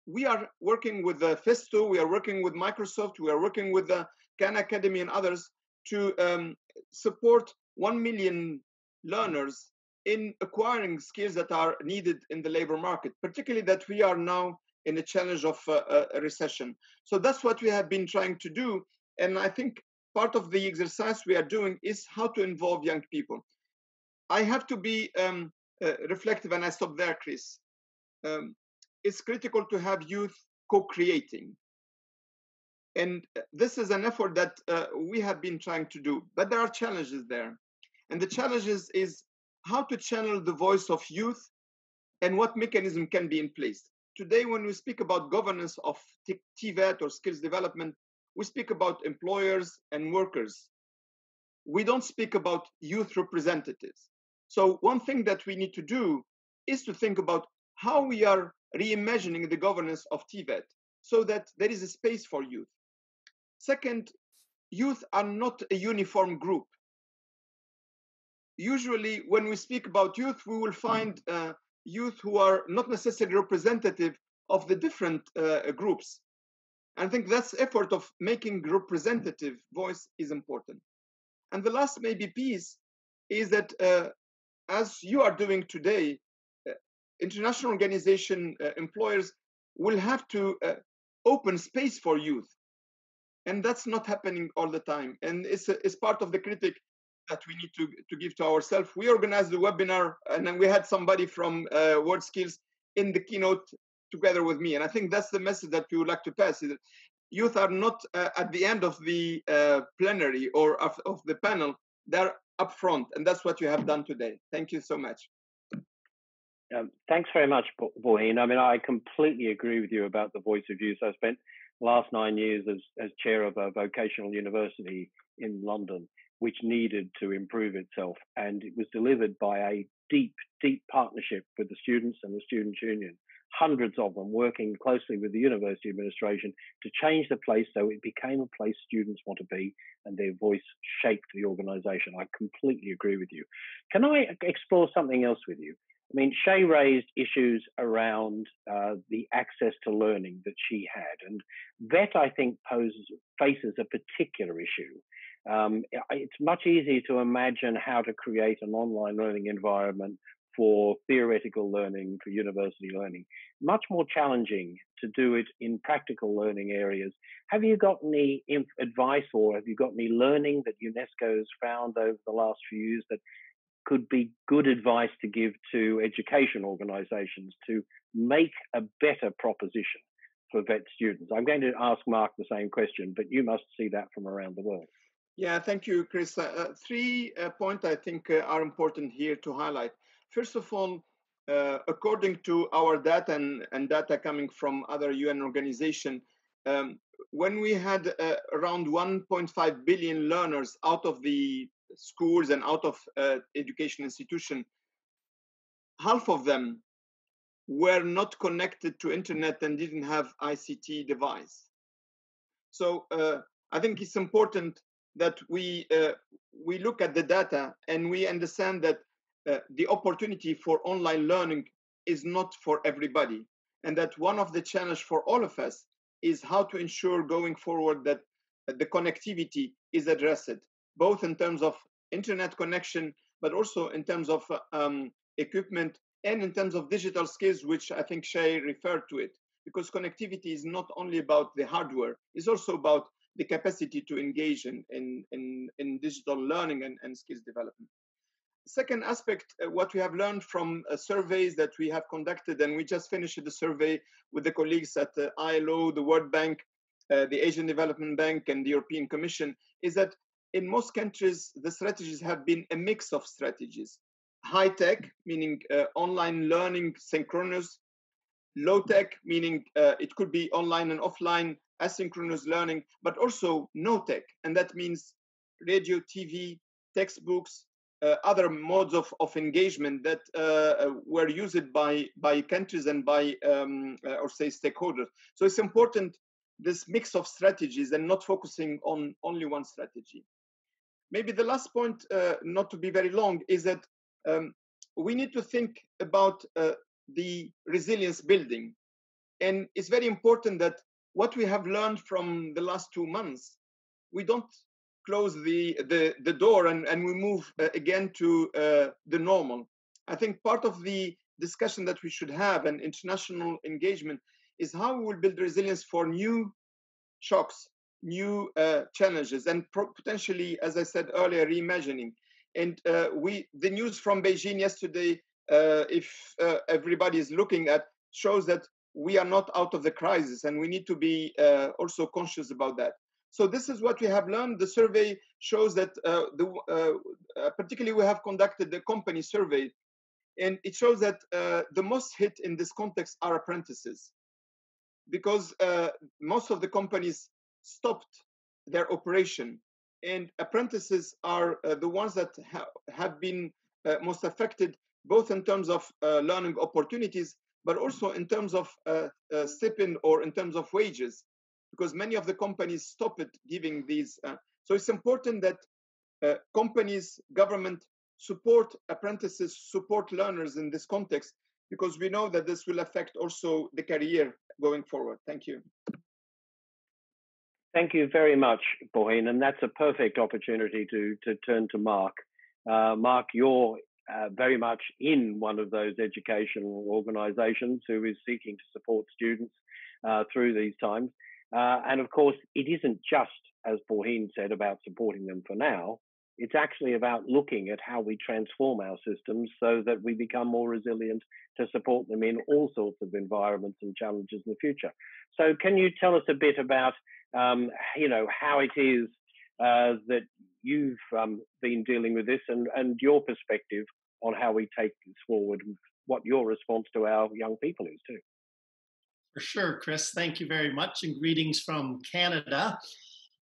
[SPEAKER 6] we are working with the Festo, we are working with Microsoft, we are working with the Khan Academy and others to um, support 1 million learners in acquiring skills that are needed in the labor market, particularly that we are now in a challenge of uh, a recession. So that's what we have been trying to do. And I think part of the exercise we are doing is how to involve young people. I have to be um, uh, reflective, and I stop there, Chris. Um, it's critical to have youth co-creating. And uh, this is an effort that uh, we have been trying to do, but there are challenges there. And the challenges is how to channel the voice of youth and what mechanism can be in place. Today, when we speak about governance of TVET or skills development, we speak about employers and workers. We don't speak about youth representatives. So one thing that we need to do is to think about how we are reimagining the governance of TVET so that there is a space for youth. Second, youth are not a uniform group. Usually, when we speak about youth, we will find uh, youth who are not necessarily representative of the different uh, groups. I think that's effort of making representative voice is important. And the last maybe piece is that uh, as you are doing today, international organization uh, employers will have to uh, open space for youth and that's not happening all the time and it's, it's part of the critic that we need to, to give to ourselves. We organized the webinar and then we had somebody from uh, world skills in the keynote together with me. And i think that's the message that we would like to pass is that youth are not uh, at the end of the uh, plenary or of, of the panel. They're up front and that's what you have done today. Thank you so much.
[SPEAKER 1] Um, thanks very much, Borhene. I mean, I completely agree with you about the voice of youth. I spent last nine years as, as chair of a vocational university in London, which needed to improve itself. And it was delivered by a deep, deep partnership with the students and the Students' Union, hundreds of them working closely with the university administration to change the place so it became a place students want to be and their voice shaped the organization. I completely agree with you. Can I explore something else with you? I mean, Shay raised issues around uh, the access to learning that she had, and VET, I think, poses faces a particular issue. Um, it's much easier to imagine how to create an online learning environment for theoretical learning, for university learning. Much more challenging to do it in practical learning areas. Have you got any advice or have you got any learning that UNESCO has found over the last few years that could be good advice to give to education organizations to make a better proposition for vet students? I'm going to ask Mark the same question, but you must see that from around the world.
[SPEAKER 6] Yeah, thank you, Chris. Uh, uh three uh, points I think uh, are important here to highlight. First of all, uh, according to our data and, and, data coming from other UN organizations, um, when we had uh, around 1.5 billion learners out of the schools and out of education institution, half of them were not connected to internet and didn't have ICT device. So I think it's important that we uh, we look at the data and we understand that uh, the opportunity for online learning is not for everybody. And that one of the challenge for all of us is how to ensure going forward that the connectivity is addressed both in terms of internet connection but also in terms of um, equipment and in terms of digital skills which i think shay referred to it. Because connectivity is not only about the hardware it's also about the capacity to engage in, in, in, in digital learning and, and skills development. Second aspect, uh, what we have learned from uh, surveys that we have conducted, and we just finished the survey with the colleagues at the ILO, the World Bank, uh, the Asian Development Bank, and the European Commission, is that in most countries, the strategies have been a mix of strategies. High tech, meaning uh, online learning synchronous, low tech, meaning uh, it could be online and offline, asynchronous learning, but also no tech. And that means radio, TV, textbooks, uh, other modes of, of engagement that uh, uh, were used by, by countries and by, um, uh, or say, stakeholders. So it's important this mix of strategies and not focusing on only one strategy. Maybe the last point, uh, not to be very long, is that um, we need to think about uh, the resilience building. And it's very important that what we have learned from the last two months, we don't close the, the, the door and, and we move uh, again to uh, the normal. I think part of the discussion that we should have and international engagement is how we will build resilience for new shocks, new uh, challenges, and potentially, as I said earlier, reimagining. And uh, we, the news from Beijing yesterday, uh, if uh, everybody is looking at, shows that we are not out of the crisis and we need to be uh, also conscious about that. So this is what we have learned. The survey shows that uh, the uh, uh particularly we have conducted the company survey and it shows that uh, the most hit in this context are apprentices because uh, most of the companies stopped their operation and apprentices are the ones that ha have been most affected both in terms of learning opportunities but also in terms of uh, uh, stipend or in terms of wages, because many of the companies stopped giving these. Uh, so it's important that uh, companies, government support apprentices, support learners in this context, because we know that this will affect also the career going forward. Thank you.
[SPEAKER 1] Thank you very much, Borhene, and that's a perfect opportunity to to turn to Mark. Uh, Mark, you're uh, very much in one of those educational organizations who is seeking to support students uh, through these times. Uh, and of course, it isn't just, as Borhene said, about supporting them for now. It's actually about looking at how we transform our systems so that we become more resilient to support them in all sorts of environments and challenges in the future. So, can you tell us a bit about, um, you know, how it is uh, that you've um, been dealing with this and, and your perspective on how we take this forward what your response to our young people is too.
[SPEAKER 7] For sure, Chris. Thank you very much, and greetings from Canada.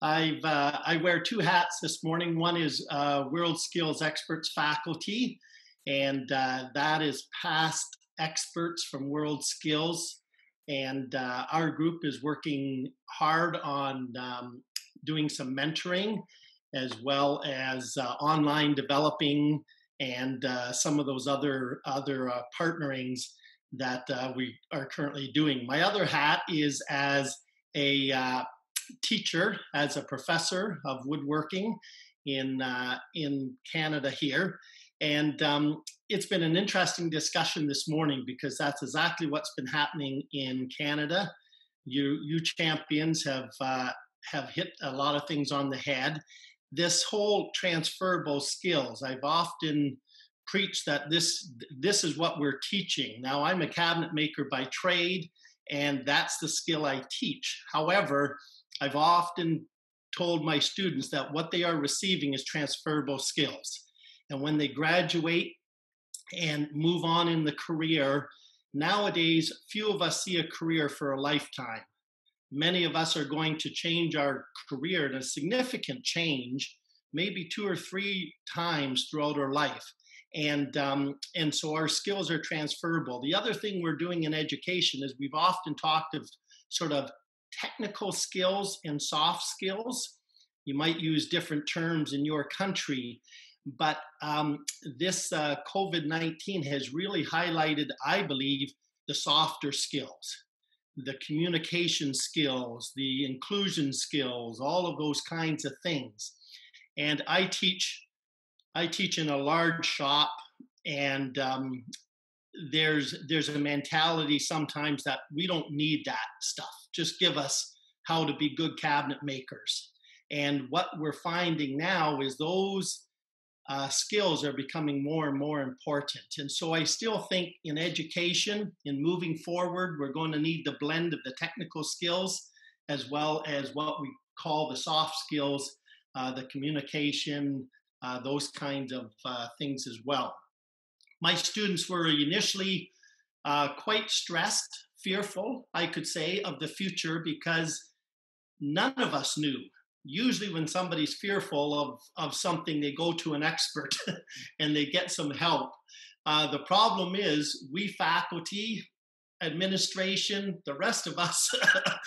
[SPEAKER 7] I've uh, I wear two hats this morning. One is uh, World Skills Experts faculty, and uh, that is past experts from World Skills. And uh, our group is working hard on um, doing some mentoring as well as uh, online developing and uh, some of those other other uh, partnerings that uh, we are currently doing. My other hat is as a teacher, as a professor of woodworking in in Canada here, and um, it's been an interesting discussion this morning because that's exactly what's been happening in Canada. You you champions have uh, have hit a lot of things on the head this whole transferable skills i've often preached that this this is what we're teaching now i'm a cabinet maker by trade and that's the skill i teach however i've often told my students that what they are receiving is transferable skills. And when they graduate and move on in the career, nowadays, few of us see a career for a lifetime. Many of us are going to change our career in a significant change, maybe two or three times throughout our life. And, um, and so our skills are transferable. The other thing we're doing in education is we've often talked of sort of technical skills and soft skills. You might use different terms in your country, but um, this uh, COVID 19 has really highlighted, I believe, the softer skills, the communication skills, the inclusion skills, all of those kinds of things. And I teach, I teach in a large shop, and um, there's there's a mentality sometimes that we don't need that stuff. Just give us how to be good cabinet makers. And what we're finding now is those uh, skills are becoming more and more important. And so I still think in education, in moving forward, we're going to need the blend of the technical skills as well as what we call the soft skills, uh, the communication, uh, those kinds of uh, things as well. My students were initially uh, quite stressed, fearful, I could say, of the future because none of us knew usually when somebody's fearful of, of something, they go to an expert and they get some help. Uh, the problem is, we faculty, administration, the rest of us,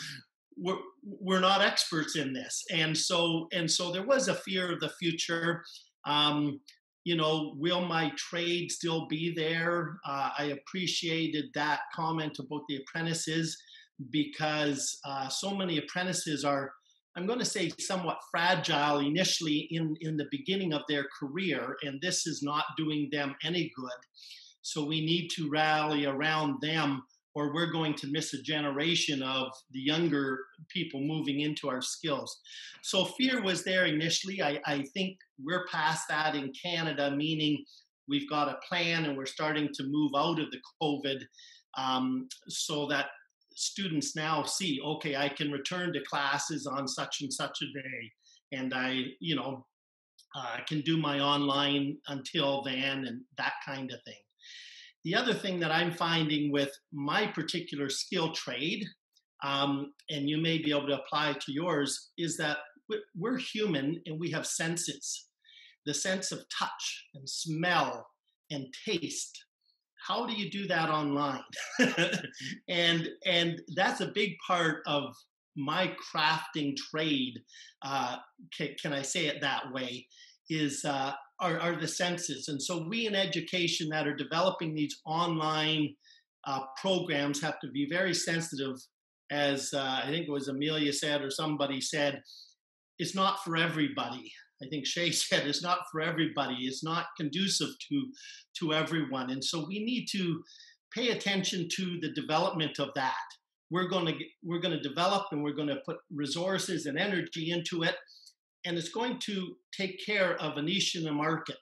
[SPEAKER 7] we're, we're not experts in this, and so and so there was a fear of the future. Um, you know, will my trade still be there? Uh, I appreciated that comment about the apprentices because uh, so many apprentices are I'm going to say somewhat fragile initially in, in the beginning of their career, and this is not doing them any good. So we need to rally around them, or we're going to miss a generation of the younger people moving into our skills. So fear was there initially. I, I think we're past that in Canada, meaning we've got a plan and we're starting to move out of the COVID um, so that students now see, okay, I can return to classes on such and such a day, and I, you know, uh, can do my online until then, and that kind of thing. The other thing that I'm finding with my particular skill trade, um, and you may be able to apply to yours, is that we're human and we have senses. The sense of touch and smell and taste how do you do that online? And and that's a big part of my crafting trade uh, can, can, i say it that way is uh, are, are, the senses. And so we in education that are developing these online uh, programs have to be very sensitive. As uh, i think it was amelia said or somebody said it's not for everybody I think Shay said, is not for everybody. It's not conducive to to everyone, and so we need to pay attention to the development of that. We're going to we're going to develop, and we're going to put resources and energy into it, and it's going to take care of a niche in the market.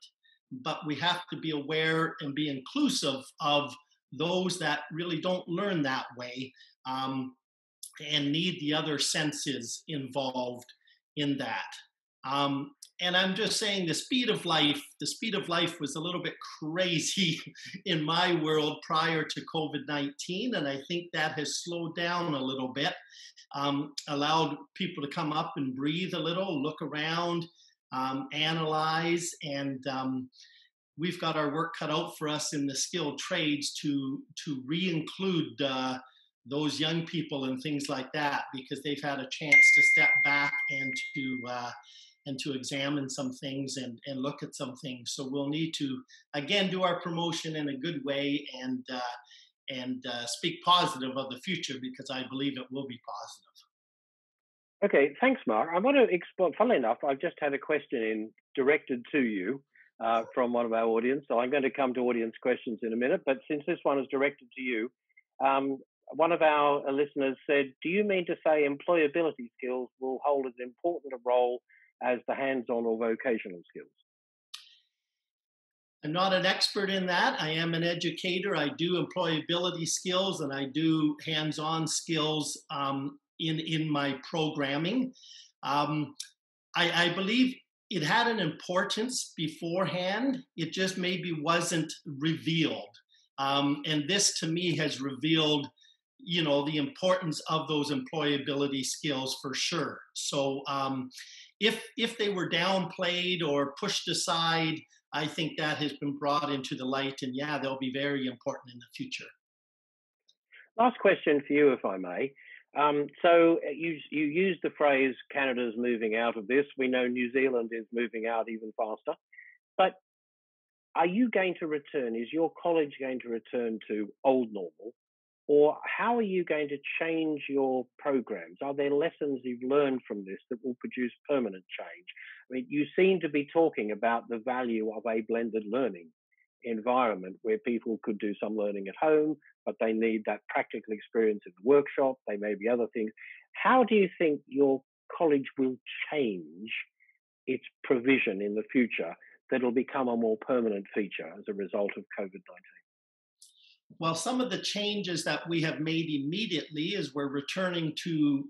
[SPEAKER 7] But we have to be aware and be inclusive of those that really don't learn that way um, and need the other senses involved in that. Um, and I'm just saying the speed of life, the speed of life was a little bit crazy in my world prior to COVID 19. And I think that has slowed down a little bit, um, allowed people to come up and breathe a little, look around, um, analyze. And um, we've got our work cut out for us in the skilled trades to, to re include. Uh, those young people and things like that because they've had a chance to step back and to uh, and to examine some things and, and look at some things. So we'll need to again do our promotion in a good way and uh, and uh, speak positive of the future because I believe it will be positive.
[SPEAKER 1] Okay, thanks, Mark. I want to explore. Funnily enough, I've just had a question in directed to you uh, from one of our audience. So I'm going to come to audience questions in a minute. But since this one is directed to you, um, one of our listeners said, "Do you mean to say employability skills will hold as important a role as the hands-on or vocational skills?
[SPEAKER 7] I'm not an expert in that. I am an educator. I do employability skills and I do hands-on skills um, in in my programming. Um, I, I believe it had an importance beforehand. It just maybe wasn't revealed. Um, and this to me has revealed you know the importance of those employability skills for sure so um, if if they were downplayed or pushed aside i think that has been brought into the light and yeah they'll be very important in the future.
[SPEAKER 1] Last question for you if i may. Um, so uh, you you used the phrase canada's moving out of this. We know new zealand is moving out even faster. But are you going to return is your college going to return to old normal or how are you going to change your programs? Are there lessons you've learned from this that will produce permanent change? I mean, you seem to be talking about the value of a blended learning environment where people could do some learning at home, but they need that practical experience in the workshop. They may be other things. How do you think your college will change its provision in the future that'll become a more permanent feature as a result of COVID 19?
[SPEAKER 7] Well, some of the changes that we have made immediately is we're returning to,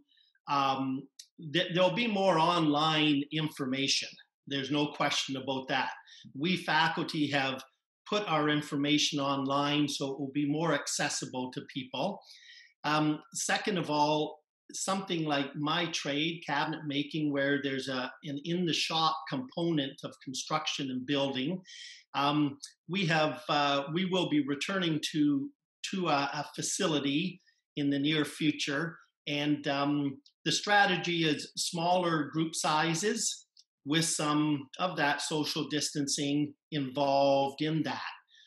[SPEAKER 7] um, th- there'll be more online information. There's no question about that. We faculty have put our information online so it will be more accessible to people. Um, second of all, something like my trade, cabinet making, where there's a an in the shop component of construction and building, um, we have uh, we will be returning to to a, a, facility in the near future, and um, the strategy is smaller group sizes with some of that social distancing involved in that.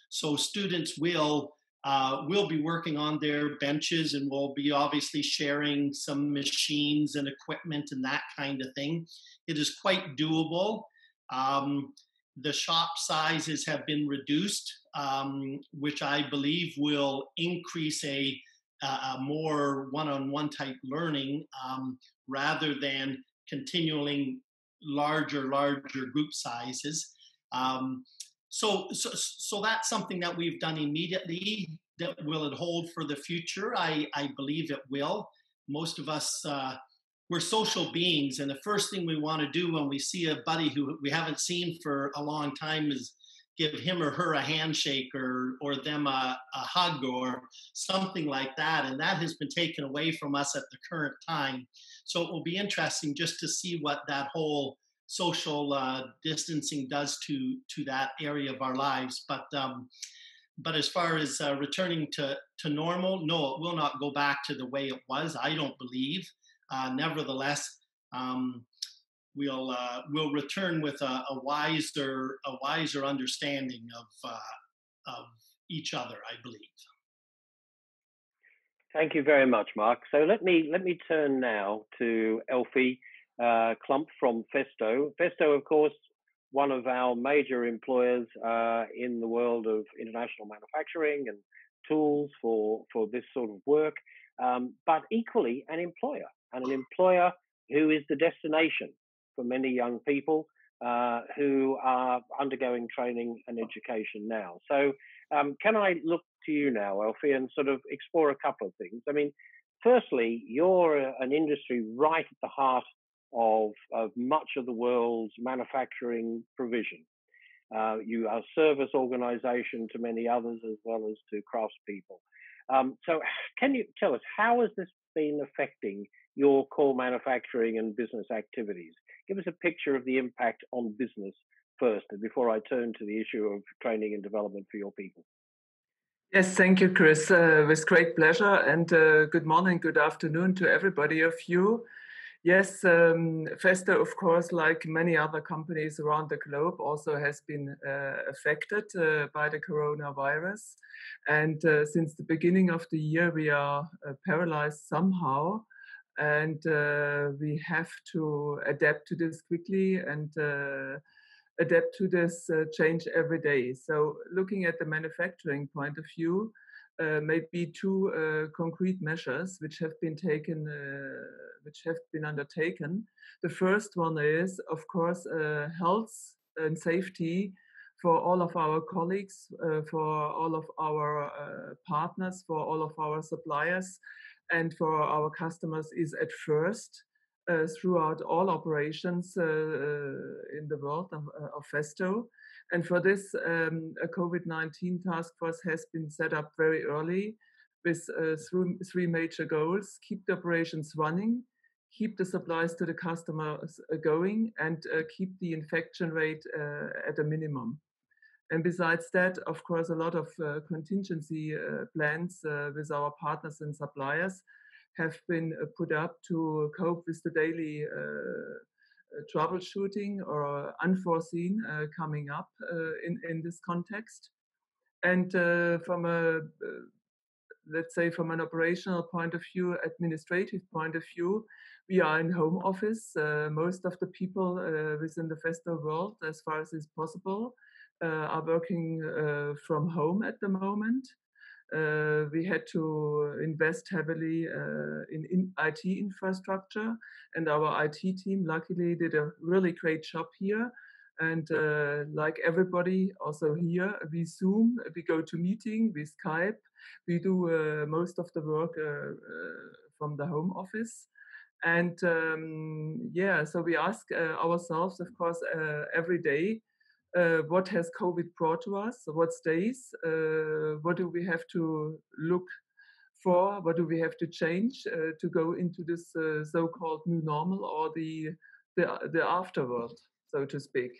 [SPEAKER 7] So students will uh, will be working on their benches and we'll be obviously sharing some machines and equipment and that kind of thing. It is quite doable. Um, the shop sizes have been reduced, um, which I believe will increase a, a more one-on-one type learning um, rather than continuing larger, larger group sizes. Um, so, so, so that's something that we've done immediately. That will it hold for the future? I, I believe it will. Most of us uh, we're social beings and the first thing we want to do when we see a buddy who we haven't seen for a long time is give him or her a handshake or or them a, a hug or something like that and that has been taken away from us at the current time so it will be interesting just to see what that whole social uh, distancing does to to that area of our lives but um, but as far as uh, returning to to normal no it will not go back to the way it was i don't believe uh, nevertheless, um, we'll uh, we'll return with a, a, wiser a wiser understanding of uh, of each other. I believe.
[SPEAKER 1] Thank you very much, Mark. So let me let me turn now to Elfie uh, Klump from Festo. Festo, of course, one of our major employers uh, in the world of international manufacturing and tools for for this sort of work, um, but equally an employer and an employer who is the destination for many young people uh, who are undergoing training and education now. So, um, can I look to you now, Elfie, and sort of explore a couple of things? I mean, firstly, you're an industry right at the heart of, of much of the world's manufacturing provision. Uh, you are a service organization to many others as well as to craftspeople. Um, so, can you tell us how has this been affecting your core manufacturing and business activities. Give us a picture of the impact on business first, and before I turn to the issue of training and development for your people.
[SPEAKER 8] Yes, thank you, Chris. Uh, with great pleasure. And uh, good morning, good afternoon to everybody of you. Yes, um, Festo, of course, like many other companies around the globe, also has been uh, affected uh, by the coronavirus. And uh, since the beginning of the year, we are uh, paralyzed somehow and uh, we have to adapt to this quickly and uh, adapt to this change every day. So, looking at the manufacturing point of view, uh, maybe two uh, concrete measures which have been taken, uh, which have been undertaken. The first one is, of course, health and safety for all of our colleagues, for all of our partners, for all of our suppliers and for our customers is at first uh, throughout all operations uh, uh, in the world of, of, Festo. And for this, um, a COVID-19 task force has been set up very early with three, three major goals. Keep the operations running, keep the supplies to the customers going, and keep the infection rate at a minimum. And besides that, of course, a lot of uh, contingency uh, plans uh, with our partners and suppliers have been uh, put up to cope with the daily uh, uh, troubleshooting or unforeseen coming up in, in this context. And from a let's say from an operational point of view, administrative point of view, we are in home office. Uh, most of the people uh, within the Festo world, as far as is possible, uh, are working from home at the moment uh, we had to invest heavily uh, in, in, IT infrastructure, and our IT team luckily did a really great job here. And uh, like everybody, also here, we Zoom, we go to meeting, we Skype, we do uh, most of the work from the home office. And um, yeah, so we ask ourselves, of course, every day uh, what has COVID brought to us? What stays? Uh, what do we have to look for? What do we have to change uh, to go into this uh, so-called new normal or the, the the afterworld, so to speak?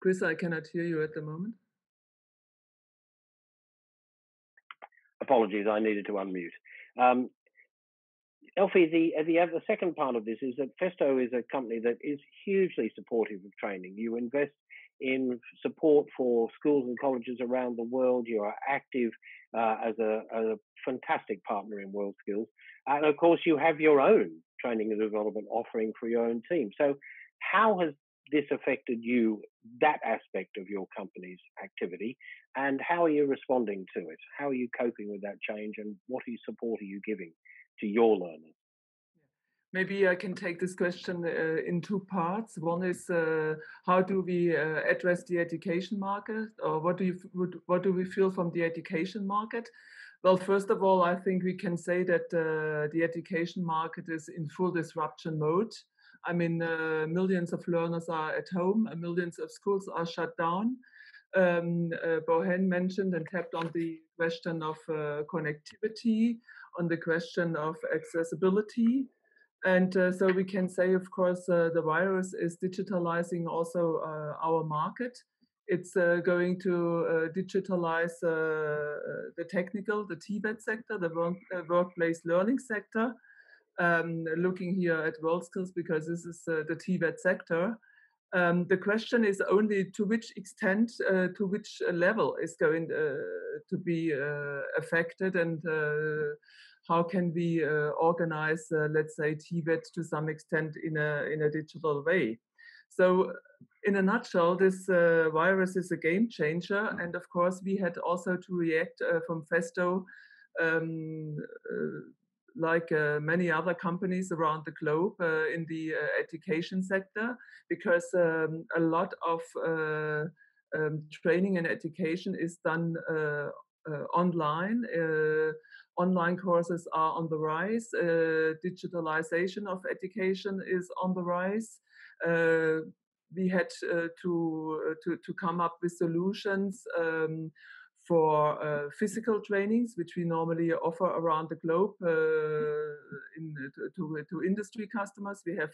[SPEAKER 8] Chris, I cannot hear you at the moment.
[SPEAKER 1] Apologies, I needed to unmute. Um, Elfie, the, the, the second part of this is that Festo is a company that is hugely supportive of training. You invest in support for schools and colleges around the world. You are active uh, as, a, a, fantastic partner in World Skills. And of course, you have your own training and development offering for your own team. So, how has this affected you, that aspect of your company's activity, and how are you responding to it? How are you coping with that change, and what support are you giving to your learners?
[SPEAKER 8] Maybe I can take this question uh, in two parts. One is uh, how do we uh, address the education market, or what do you what do we feel from the education market? Well, first of all, I think we can say that uh, the education market is in full disruption mode. I mean, uh, millions of learners are at home, millions of schools are shut down. Um, uh, Borhene mentioned and tapped on the question of connectivity on the question of accessibility. And uh, so we can say, of course, uh, the virus is digitalizing also uh, our market. It's uh, going to uh, digitalize uh, the technical, the TVET sector, the work, workplace learning sector. Um, looking here at World Skills because this is the TVET sector. Um, the question is only to which extent, uh, to which level is going uh, to be uh, affected, and uh, how can we uh, organize, uh, let's say, TVET to some extent in a in a digital way. So, in a nutshell, this virus is a game changer, and of course, we had also to react from Festo. Um, like uh, many other companies around the globe uh, in the uh, education sector because um, a lot of um, training and education is done online. online courses are on the rise. digitalization of education is on the rise we had uh, to, to to come up with solutions um, for uh, physical trainings, which we normally offer around the globe uh, in, to, to, industry customers. We have,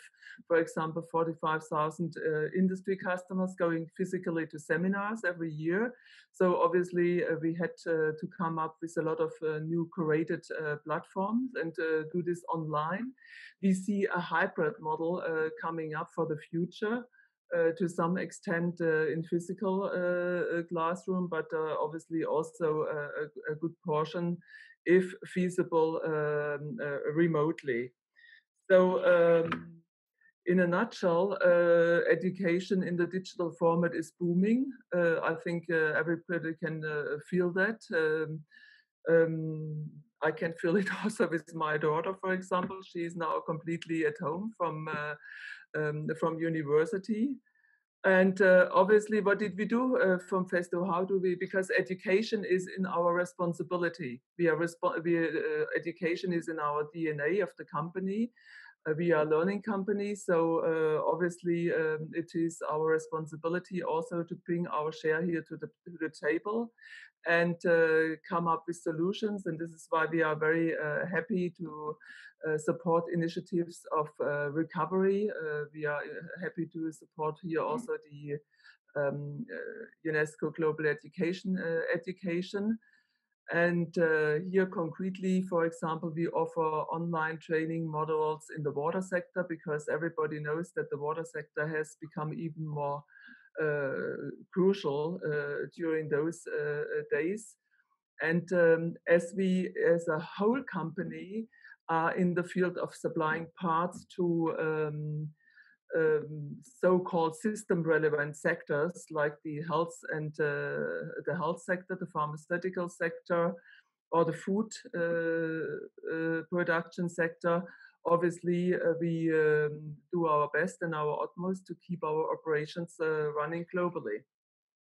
[SPEAKER 8] for example, 45,000 uh, industry customers going physically to seminars every year. So obviously, uh, we had to come up with a lot of uh, new curated uh, platforms and do this online. We see a hybrid model coming up for the future. Uh, to some extent uh, in physical uh, classroom, but obviously also a, a, good portion, if feasible, um, remotely. So. Um, in a nutshell, uh, education in the digital format is booming. Uh, I think uh, everybody can feel that. Um, um, I can feel it also with my daughter, for example. She is now completely at home from um, from university. and uh, obviously, what did we do uh, from Festo? How do we? Because education is in our responsibility. We are resp- we, uh, education is in our DNA of the company. Uh, we are a learning company, so uh, obviously um, it is our responsibility also to bring our share here to the, to the table and uh, come up with solutions. And this is why we are very happy to uh, support initiatives of uh, recovery. Uh, we are happy to support here mm-hmm. also the um, UNESCO Global Education Education. And uh, here, concretely, for example, we offer online training models in the water sector because everybody knows that the water sector has become even more uh, crucial uh, during those days. And um, as we, as a whole company, are in the field of supplying parts to um, um, so-called system-relevant sectors like the health and uh, the health sector, the pharmaceutical sector, or the food uh, uh, production sector. Obviously, uh, we um, do our best and our utmost to keep our operations uh, running globally.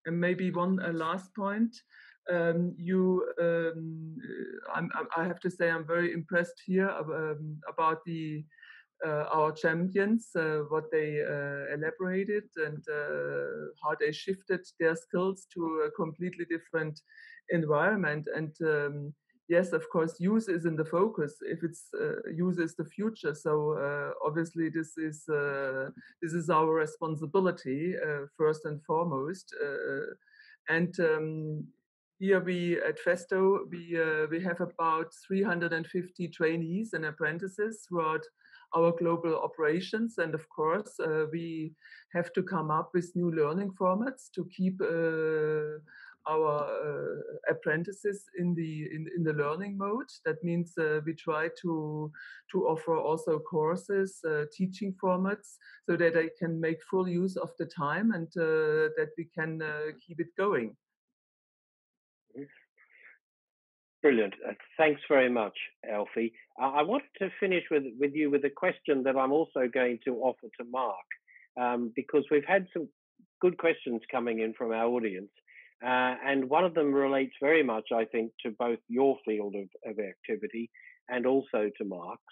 [SPEAKER 8] And maybe one uh, last point um, you, um, i have to say, I'm very impressed here um, about the our champions, uh, what they uh, elaborated and uh, how they shifted their skills to a completely different environment. And um, yes, of course, use is in the focus. If it's uh, use is the future, so uh, obviously this is this is our responsibility first and foremost. and um, here we at Festo, we, uh, we have about 350 trainees and apprentices throughout our global operations. And of course, uh, we have to come up with new learning formats to keep uh, our uh, apprentices in the in, in the learning mode. That means uh, we try to to offer also courses, uh, teaching formats, so that they can make full use of the time and that we can keep it going.
[SPEAKER 1] Brilliant. Uh, thanks very much, Elfie. Uh, I wanted to finish with, with you with a question that I'm also going to offer to Mark, um, because we've had some good questions coming in from our audience. Uh, and one of them relates very much, I think, to both your field of, of activity and also to Mark's,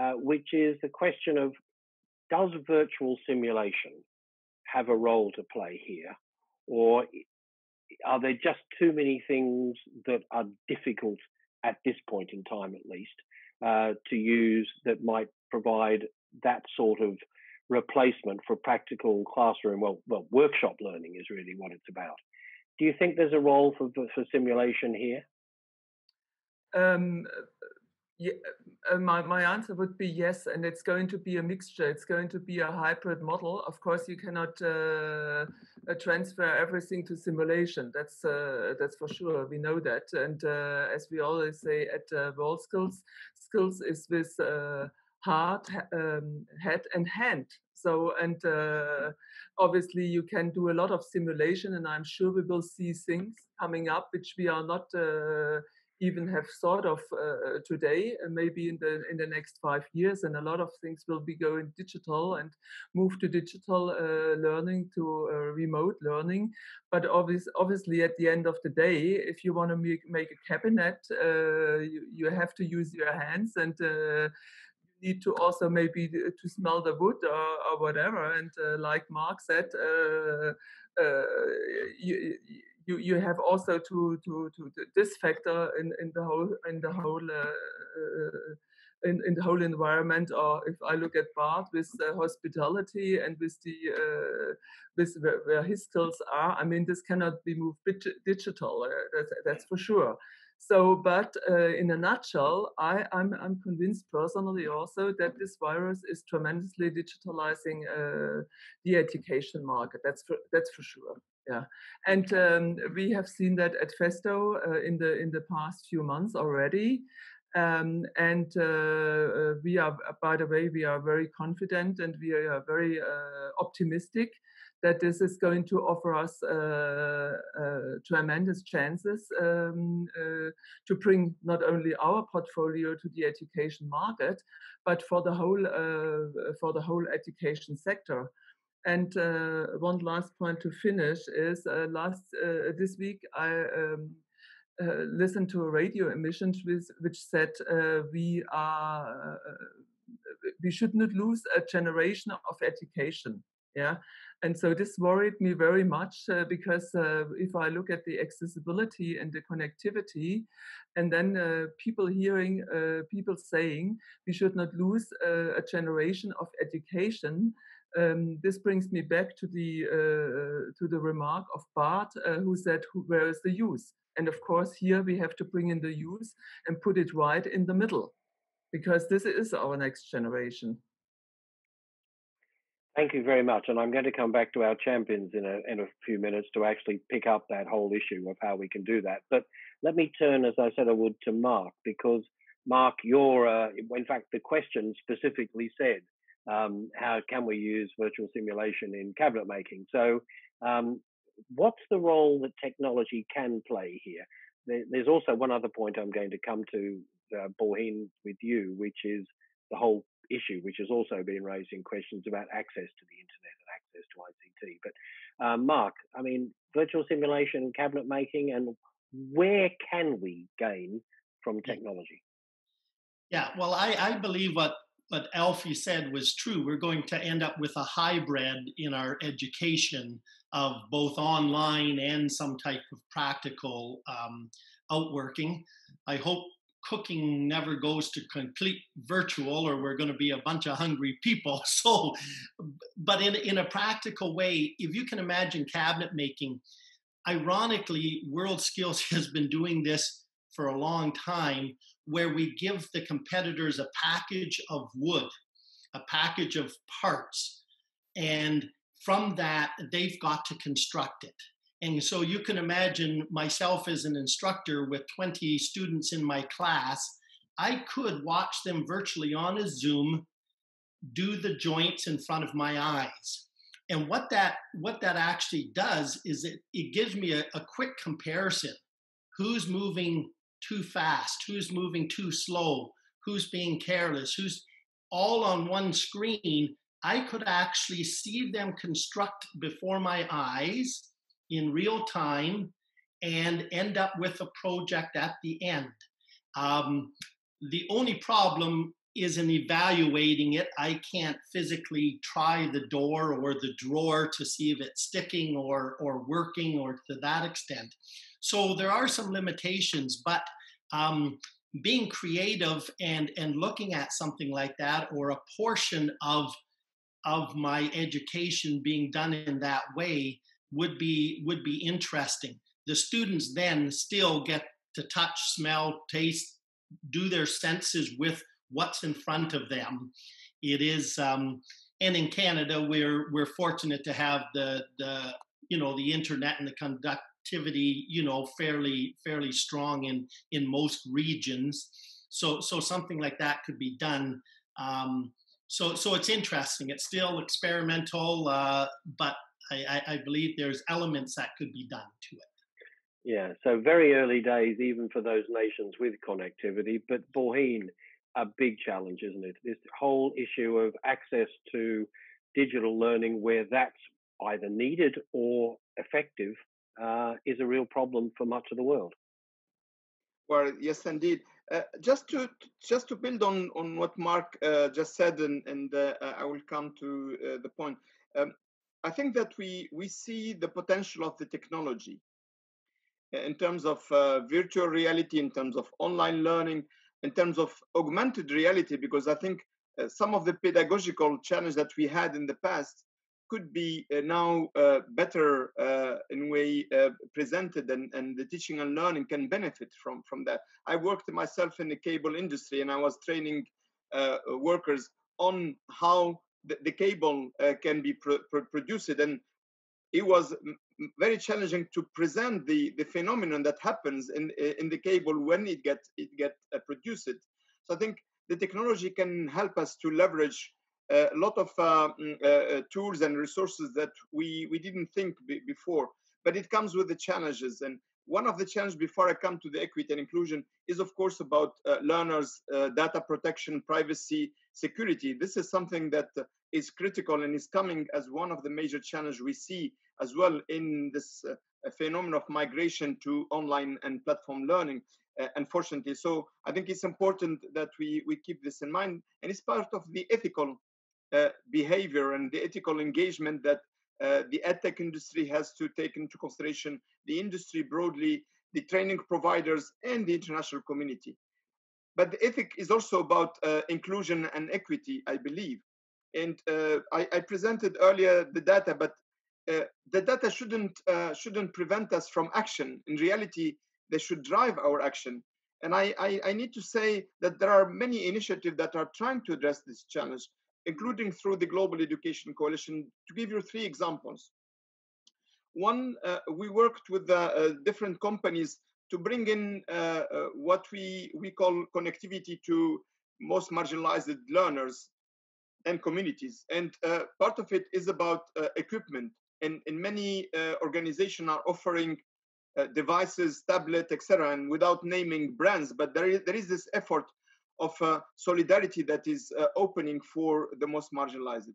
[SPEAKER 1] uh, which is the question of does virtual simulation have a role to play here? Or are there just too many things that are difficult at this point in time, at least, uh, to use that might provide that sort of replacement for practical classroom? Well, well, workshop learning is really what it's about. Do you think there's a role for for simulation here?
[SPEAKER 8] Um, yeah, uh, my, my answer would be yes, and it's going to be a mixture. It's going to be a hybrid model. Of course, you cannot uh, uh, transfer everything to simulation. That's uh, that's for sure. We know that, and as we always say at uh, WorldSkills, skills is with heart, um, head, and hand. So, and obviously, you can do a lot of simulation, and I'm sure we will see things coming up which we are not even have thought of uh, today, uh, maybe in the in the next five years, and a lot of things will be going digital and move to digital uh, learning to uh, remote learning. But obvious, obviously, at the end of the day, if you want to make, make a cabinet, uh, you, you have to use your hands and uh, need to also maybe to smell the wood or, or whatever. And uh, like Mark said, uh, uh, you, you you have also to to to this factor in in the whole in the whole uh, in, in the whole environment or if I look at Bart with uh, hospitality and with the uh, with where, where, his skills are I mean this cannot be moved digital uh, that's, that's for sure. So but uh, in a nutshell I, I'm, I'm convinced personally also that this virus is tremendously digitalizing uh, the education market that's for, that's for sure yeah. And um, we have seen that at Festo uh, in the in the past few months already. Um, and uh, uh we are by the way we are very confident and we are very uh, optimistic that this is going to offer us uh, uh, tremendous chances um, to bring not only our portfolio to the education market but for the whole for the whole education sector And uh, one last point to finish is uh, last uh, this week I um, uh, listened to a radio emission which, which said uh, we are we should not lose a generation of education. Yeah, and so this worried me very much uh, because uh, if I look at the accessibility and the connectivity, and then uh, people hearing people saying we should not lose a generation of education, um, this brings me back to the uh, to the remark of Bart, uh, who said, "Where is the use?" And of course, here we have to bring in the use and put it right in the middle, because this is our next generation.
[SPEAKER 1] Thank you very much, and I'm going to come back to our champions in a in a few minutes to actually pick up that whole issue of how we can do that. But let me turn, as I said I would, to Mark because Mark, your uh, in fact the question specifically said um, how can we use virtual simulation in cabinet making? So, um, what's the role that technology can play here? There, there's also one other point I'm going to come to, uh, Borhene, with you, which is the whole issue, which has also been raising questions about access to the internet and access to ICT. But uh, Mark, I mean, virtual simulation, cabinet making, and where can we gain from technology?
[SPEAKER 7] Yeah, well, I, I believe what what Elfie said was true. We're going to end up with a hybrid in our education of both online and some type of practical um, outworking. I hope cooking never goes to complete virtual or we're going to be a bunch of hungry people so but in, in a practical way if you can imagine cabinet making ironically world skills has been doing this for a long time where we give the competitors a package of wood, a package of parts, and from that, they've got to construct it. And so you can imagine myself as an instructor with 20 students in my class, I could watch them virtually on a Zoom do the joints in front of my eyes. And what that what that actually does is it, it gives me a, a quick comparison. Who's moving too fast, who's moving too slow, who's being careless, who's all on one screen, I could actually see them construct before my eyes in real time and end up with a project at the end. Um, the only problem is in evaluating it. I can't physically try the door or the drawer to see if it's sticking or, or working or to that extent. So there are some limitations, but um, being creative and and looking at something like that or a portion of of my education being done in that way would be would be interesting. The students then still get to touch, smell, taste, do their senses with what's in front of them. It is, um, and in Canada, we're we're fortunate to have the the you know the internet and the conduct activity, you know, fairly fairly strong in in most regions. So so something like that could be done. Um, so so it's interesting. It's still experimental, uh, but I, I, believe there's elements that could be done to it.
[SPEAKER 1] Yeah, so very early days, even for those nations with connectivity. But Borhene, a big challenge, isn't it? This whole issue of access to digital learning, where that's either needed or effective, uh, is a real problem for much of the world.
[SPEAKER 6] Well, yes, indeed. Uh, just to just to build on on what Mark uh, just said, and and uh, I will come to uh, the point. Um, I think that we we see the potential of the technology in terms of uh, virtual reality, in terms of online learning, in terms of augmented reality, because I think some of the pedagogical challenge that we had in the past could be uh, now uh, better uh, in way presented and, and the teaching and learning can benefit from from that i worked myself in the cable industry and i was training workers on how the, the cable can be pr- pr- produced and it was very challenging to present the, the phenomenon that happens in in the cable when it gets it get produced. So I think the technology can help us to leverage a lot of uh, mm, uh, uh, tools and resources that we, we didn't think before. But it comes with the challenges. And one of the challenges before I come to the equity and inclusion is, of course, about learners' data protection, privacy, security. This is something that uh, critical and is coming as one of the major challenges we see as well in this uh, phenomenon of migration to online and platform learning. Uh, unfortunately, so I think it's important that we we keep this in mind, and it's part of the ethical behavior and the ethical engagement that uh, the edtech industry has to take into consideration the industry broadly, the training providers, and the international community. But the ethic is also about uh, inclusion and equity, I believe. And uh, I, I, presented earlier the data, but uh, the data shouldn't uh, shouldn't prevent us from action. In reality, they should drive our action. And I, I, I need to say that there are many initiatives that are trying to address this challenge including through the Global Education Coalition. To give you three examples. One, uh, we worked with uh, different companies to bring in uh, uh, what we, we call connectivity to most marginalized learners and communities. And uh, part of it is about equipment. And, and many organizations are offering devices, tablet, etc., and without naming brands, but there is, there is this effort of uh, solidarity that is uh, opening for the most marginalized.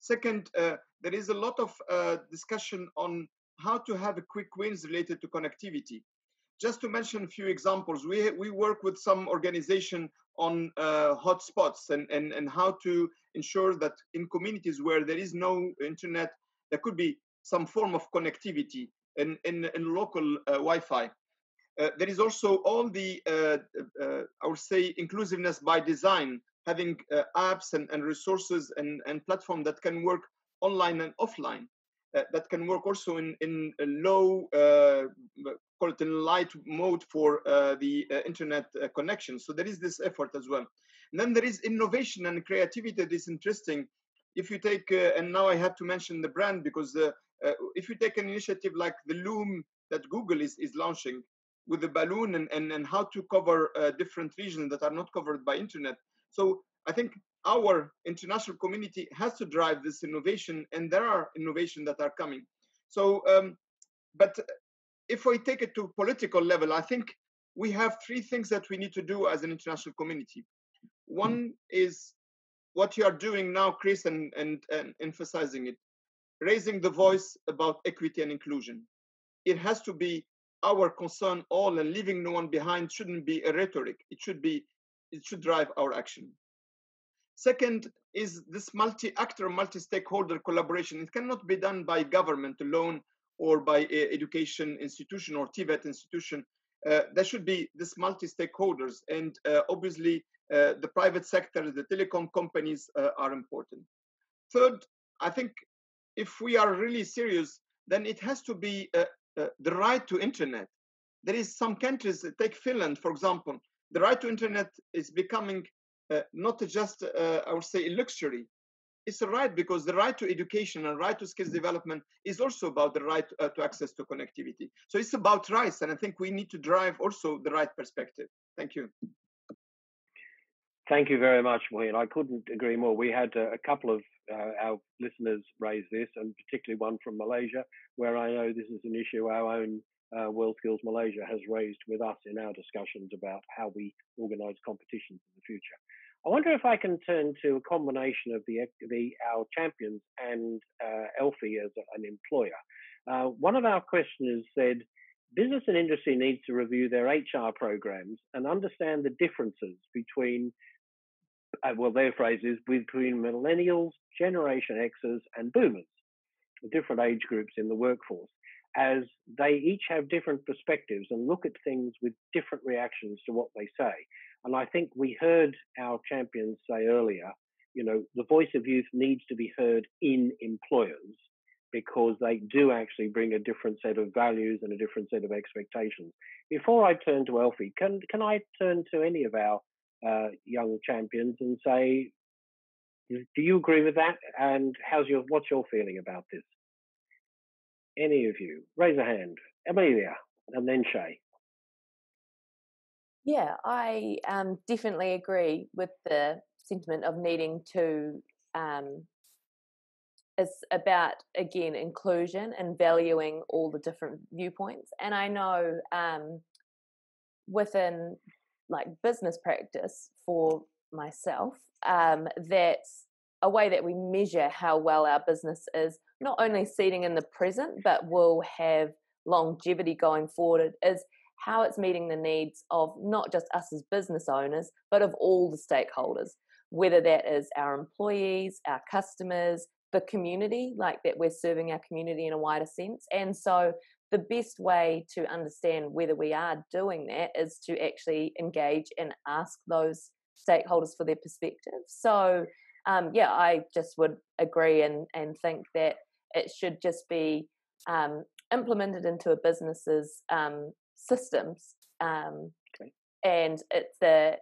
[SPEAKER 6] Second, uh, there is a lot of uh, discussion on how to have quick wins related to connectivity. Just to mention a few examples, we, we work with some organization on uh, hotspots and, and, and how to ensure that in communities where there is no internet, there could be some form of connectivity in, local uh, Wi-Fi. Uh, there is also all the, uh, uh, I would say, inclusiveness by design, having uh, apps and, and resources and, and platform that can work online and offline, uh, that can work also in, in a low, call it in light mode for the internet connection. So there is this effort as well. And then there is innovation and creativity that is interesting. If you take, and now I have to mention the brand because if you take an initiative like the Loon that Google is, is launching, with the balloon and, and, and how to cover uh, different regions that are not covered by internet. So I think our international community has to drive this innovation and there are innovations that are coming. So, um, but if we take it to political level, I think we have three things that we need to do as an international community. One is what you are doing now, Chris, and, and, and emphasizing it, raising the voice about equity and inclusion. It has to be our concern all and leaving no one behind shouldn't be a rhetoric. It should be, it should drive our action. Second is this multi-actor, multi-stakeholder collaboration. It cannot be done by government alone or by education institution or TVET institution. Uh, there should be this multi-stakeholders and uh, obviously uh, the private sector, the telecom companies uh, are important. Third, I think if we are really serious, then it has to be uh, uh, the right to internet. There is some countries, take Finland, for example, the right to internet is becoming uh, not just, uh, I would say, a luxury. It's a right because the right to education and right to skills development is also about the right uh, to access to connectivity. So it's about rights, and I think we need to drive also the right perspective. Thank you.
[SPEAKER 1] Thank you very much, Borhene. I couldn't agree more. We had uh, a couple of uh, our listeners raise this, and particularly one from Malaysia, where I know this is an issue our own uh, World Skills Malaysia has raised with us in our discussions about how we organise competitions in the future. I wonder if I can turn to a combination of the, the our champions and uh, Elfie as an employer. Uh, one of our questioners said, business and industry needs to review their HR programs and understand the differences between Uh, well, their phrase is between millennials, Generation Xers, and boomers, different age groups in the workforce, as they each have different perspectives and look at things with different reactions to what they say. And I think we heard our champions say earlier, you know, the voice of youth needs to be heard in employers because they do actually bring a different set of values and a different set of expectations. Before I turn to Elfie, can can I turn to any of our uh, young champions and say, do you agree with that? And how's your what's your feeling about this? Any of you, raise a hand. Amelia, and then Shay.
[SPEAKER 4] Yeah, I um, definitely agree with the sentiment of needing to um, it's about again inclusion and valuing all the different viewpoints. And I know um, within like business practice for myself um, that a way that we measure how well our business is not only seating in the present but will have longevity going forward is how it's meeting the needs of not just us as business owners but of all the stakeholders whether that is our employees our customers the community like that we're serving our community in a wider sense and so the best way to understand whether we are doing that is to actually engage and ask those stakeholders for their perspective. So, um, yeah, I just would agree and, and think that it should just be um, implemented into a business's um, systems. Um, okay. And it's the,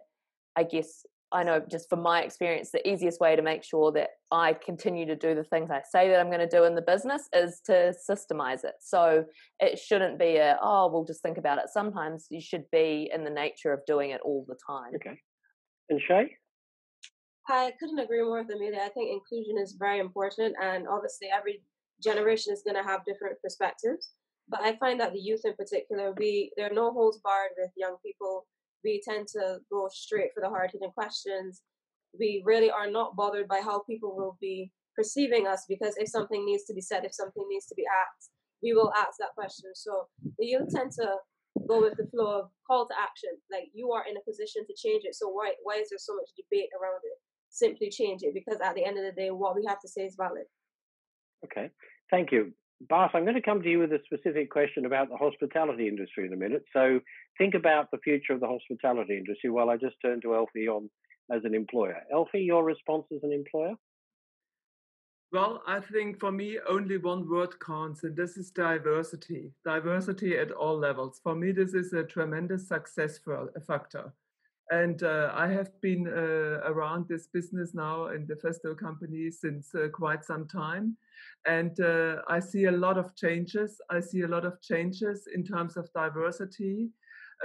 [SPEAKER 4] I guess, I know just from my experience, the easiest way to make sure that I continue to do the things I say that I'm going to do in the business is to systemize it. So it shouldn't be a, oh, we'll just think about it. Sometimes you should be in the nature of doing it all the time.
[SPEAKER 1] Okay. And Shay?
[SPEAKER 5] I couldn't agree more with Amelia. I think inclusion is very important, and obviously, every generation is going to have different perspectives. But I find that the youth in particular, we there are no holds barred with young people we tend to go straight for the hard hitting questions. We really are not bothered by how people will be perceiving us because if something needs to be said, if something needs to be asked, we will ask that question. So the youth tend to go with the flow of call to action. Like you are in a position to change it. So why why is there so much debate around it? Simply change it because at the end of the day, what we have to say is valid.
[SPEAKER 1] Okay, thank you. Bart, I'm going to come to you with a specific question about the hospitality industry in a minute. So think about the future of the hospitality industry while I just turn to Elfie on as an employer. Elfie, your response as an employer?
[SPEAKER 8] Well, I think for me, only one word counts, and this is diversity. Diversity at all levels. For me, this is a tremendous success factor. And uh, I have been uh, around this business now in the Festo company since uh, quite some time. And uh, I see a lot of changes. I see a lot of changes in terms of diversity,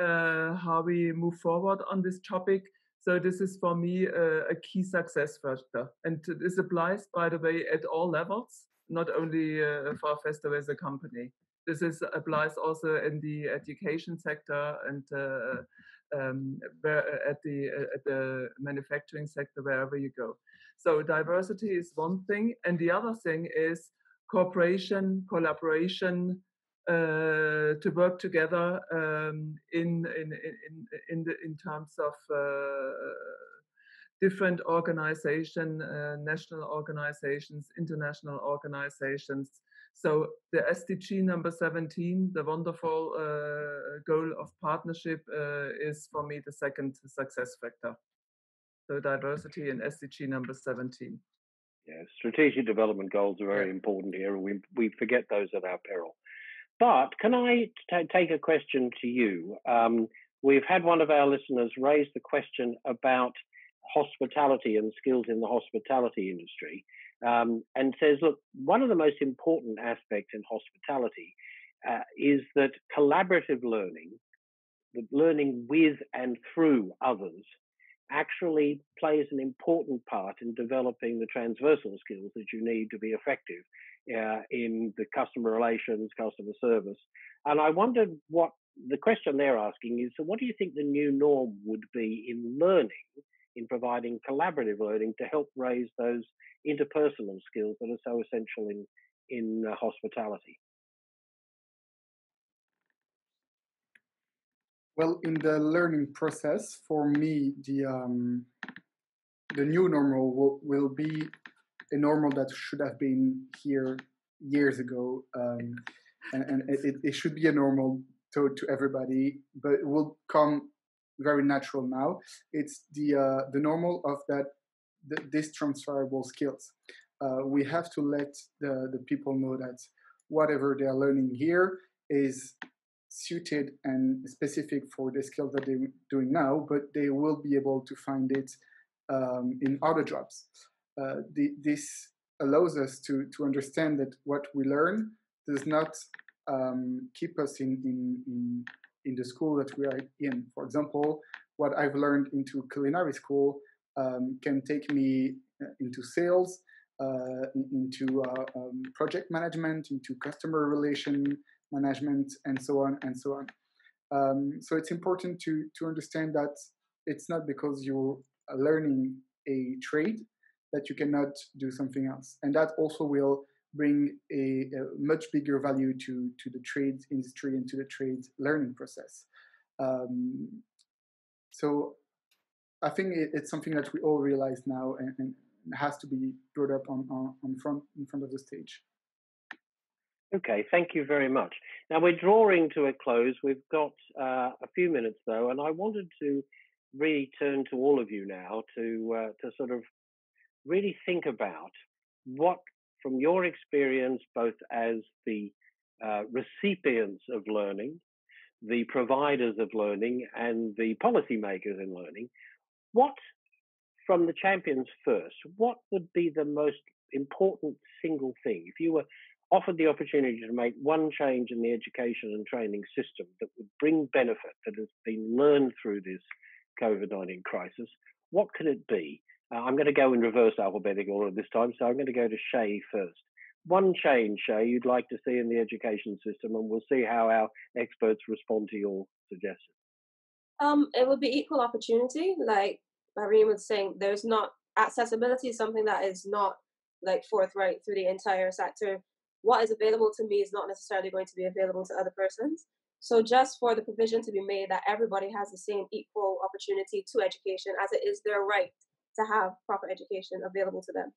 [SPEAKER 8] uh, how we move forward on this topic. So this is for me a key success factor. And this applies, by the way, at all levels, not only uh, for Festo as a company. This is, applies also in the education sector and um, where, at the at the manufacturing sector wherever you go. So diversity is one thing, and the other thing is cooperation, collaboration, uh, to work together um, in, in in in the, in terms of uh, different organization, uh, national organizations, international organizations, so the SDG number 17, the wonderful uh, goal of partnership, uh, is for me the second success factor. So diversity in SDG number 17.
[SPEAKER 1] Yeah, strategic development goals are very yeah. important here. And we, we forget those at our peril. But can I t- take a question to you? Um, we've had one of our listeners raise the question about hospitality and skills in the hospitality industry um, and says, look, one of the most important aspects in hospitality uh, is that collaborative learning, that learning with and through others, actually plays an important part in developing the transversal skills that you need to be effective uh, in the customer relations, customer service. And I wondered what the question they're asking is so, what do you think the new norm would be in learning, in providing collaborative learning to help raise those interpersonal skills that are so essential in in uh, hospitality?
[SPEAKER 3] Well, in the learning process, for me, the um, the new normal will, will, be a normal that should have been here years ago, um, and, and it, it, should be a normal to, to everybody, but it will come very natural now. It's the uh, the normal of that th- these transferable skills. Uh, we have to let the, the people know that whatever they're learning here is suited and specific for the skills that they're doing now, but they will be able to find it um, in other jobs. Uh, the, this allows us to, to understand that what we learn does not um, keep us in, in, in, in the school that we are in. For example, what I've learned into culinary school um, can take me uh, into sales, uh, into uh, um, project management, into customer relation management, and so on and so on. Um, so it's important to to understand that it's not because you're learning a trade that you cannot do something else, and that also will bring a, a much bigger value to to the trade industry and to the trade learning process. Um, so I think it, it's something that we all realize now and, and has to be brought up on, on, on front in front of the stage.
[SPEAKER 1] Okay, thank you very much. Now we're drawing to a close. We've got uh, a few minutes though, and I wanted to really turn to all of you now to uh, to sort of really think about what, from your experience, both as the uh, recipients of learning, the providers of learning, and the policymakers in learning, what, from the champions first, what would be the most important single thing if you were offered the opportunity to make one change in the education and training system that would bring benefit that has been learned through this COVID 19 crisis, what could it be? Uh, I'm going to go in reverse alphabetical order this time, so I'm going to go to Shay first. One change, Shay, you'd like to see in the education system, and we'll see how our experts respond to your suggestion.
[SPEAKER 5] Um, it would be equal opportunity. Like Marine was saying, there's not accessibility is something that is not like forthright through the entire sector what is available to me is not necessarily going to be available to other persons. So just for the provision to be made that everybody has the same equal opportunity to education as it is their right to have proper education available to them.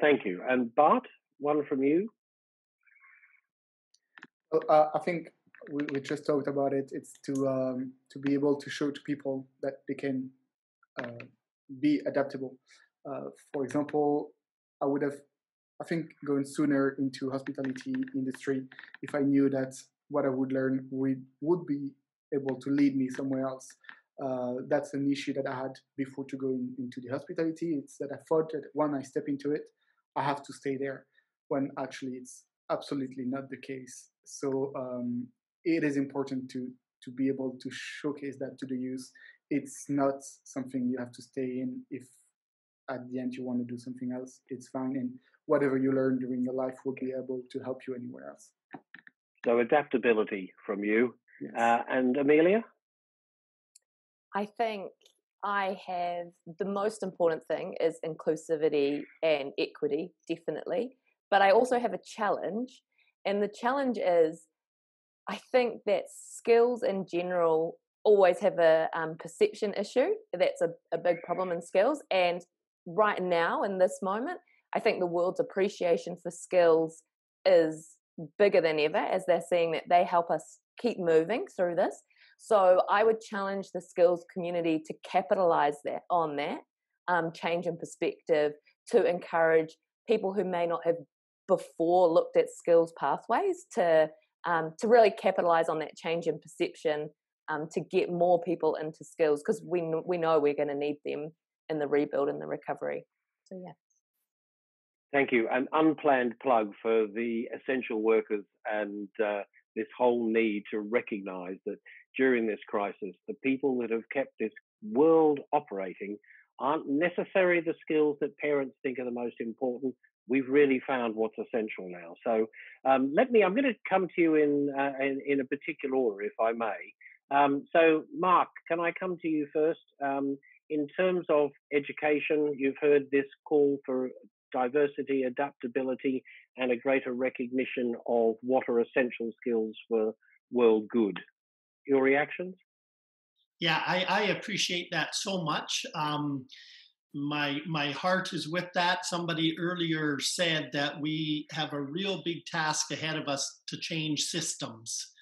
[SPEAKER 1] Thank you. And Bart, one from you.
[SPEAKER 3] Well, uh, I think we, we just talked about it. It's to um, to be able to show to people that they can uh, be adaptable. Uh, for example, I would have I think going sooner into hospitality industry if I knew that what I would learn would would be able to lead me somewhere else. Uh, that's an issue that I had before to go in, into the hospitality. It's that I thought that when I step into it, I have to stay there, when actually it's absolutely not the case. So um, it is important to to be able to showcase that to the youth. It's not something you have to stay in if at the end you want to do something else. It's fine, and whatever you learn during your life will be able to help you anywhere else.
[SPEAKER 1] So adaptability from you.
[SPEAKER 3] Yes.
[SPEAKER 1] Uh, and Amelia?
[SPEAKER 4] I think I have the most important thing is inclusivity and equity, definitely. But I also have a challenge. And the challenge is I think that skills in general always have a um, perception issue. That's a, a big problem in skills. And right now, in this moment, I think the world's appreciation for skills is bigger than ever as they're seeing that they help us keep moving through this. So I would challenge the skills community to capitalize that on that um, change in perspective to encourage people who may not have before looked at skills pathways to um, to really capitalize on that change in perception um, to get more people into skills because we we know we're going to need them in the rebuild and the recovery. So yeah.
[SPEAKER 1] Thank you. An unplanned plug for the essential workers and uh, this whole need to recognize that during this crisis, the people that have kept this world operating aren't necessarily the skills that parents think are the most important. We've really found what's essential now. So um, let me, I'm going to come to you in, uh, in, in, a particular order, if I may. Um, so, Mark, can I come to you first? Um, in terms of education, you've heard this call for diversity, adaptability, and a greater recognition of what are essential skills for world good. Your reactions?
[SPEAKER 7] Yeah, I, I appreciate that so much. Um, my my heart is with that. Somebody earlier said that we have a real big task ahead of us to change systems,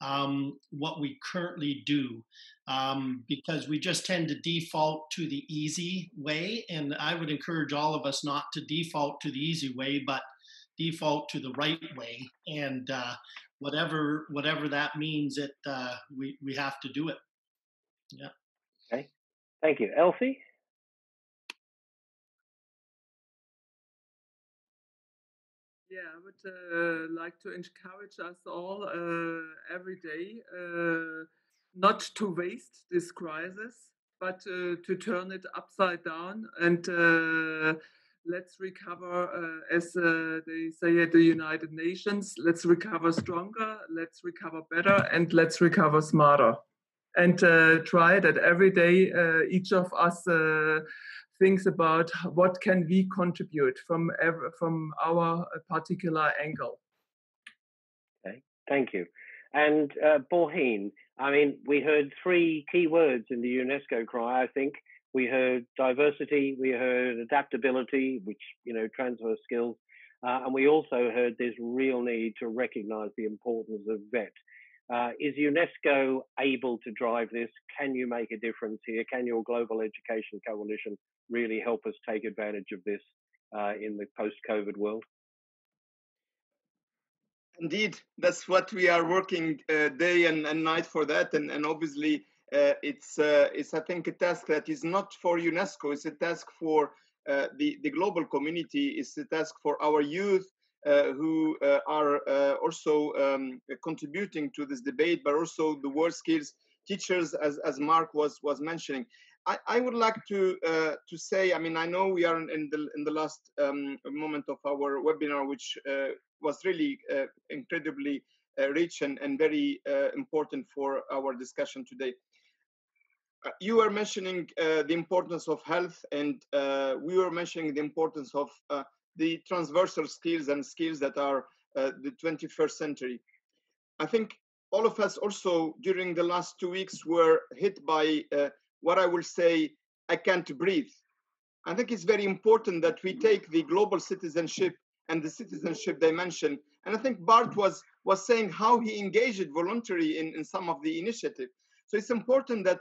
[SPEAKER 7] um, what we currently do um, because we just tend to default to the easy way. And I would encourage all of us not to default to the easy way, but default to the right way. And uh, whatever whatever that means, it uh, we we have to do it. Yeah.
[SPEAKER 1] Okay. Thank you, Elfie.
[SPEAKER 8] Yeah, I would uh, like to encourage us all uh, every day uh, not to waste this crisis, but uh, to turn it upside down and uh, let's recover, uh, as uh, they say at the United Nations, let's recover stronger, let's recover better, and let's recover smarter. And uh, try that every day, uh, each of us uh, thinks about what can we contribute from from our particular angle.
[SPEAKER 1] Okay, thank you. And uh, Borhene, I mean, we heard three key words in the UNESCO cry, I think we heard diversity, we heard adaptability, which, you know, transfer skills, uh, and we also heard this real need to recognize the importance of VET. Uh, is UNESCO able to drive this? Can you make a difference here? Can your Global Education Coalition really help us take advantage of this uh, in the post COVID world?
[SPEAKER 6] Indeed, that's what we are working uh, day and, and, night for that. And, and obviously, uh, it's uh, it's I think a task that is not for UNESCO. It's a task for uh, the the global community. It's a task for our youth uh, who uh, are uh, also um, contributing to this debate, but also the world skills teachers, as as Mark was was mentioning. I, I would like to to say. I mean, I know we are in the in the last um, moment of our webinar, which was really incredibly rich and, and very important for our discussion today. Uh, you were mentioning uh, the importance of health, and uh, we were mentioning the importance of uh, the transversal skills and skills that are uh, the 21st century. I think all of us also during the last two weeks were hit by uh, what I will say, I can't breathe. I think it's very important that we take the global citizenship and the citizenship dimension. And I think Bart was, was saying how he engaged voluntarily in, in some of the initiative. So it's important that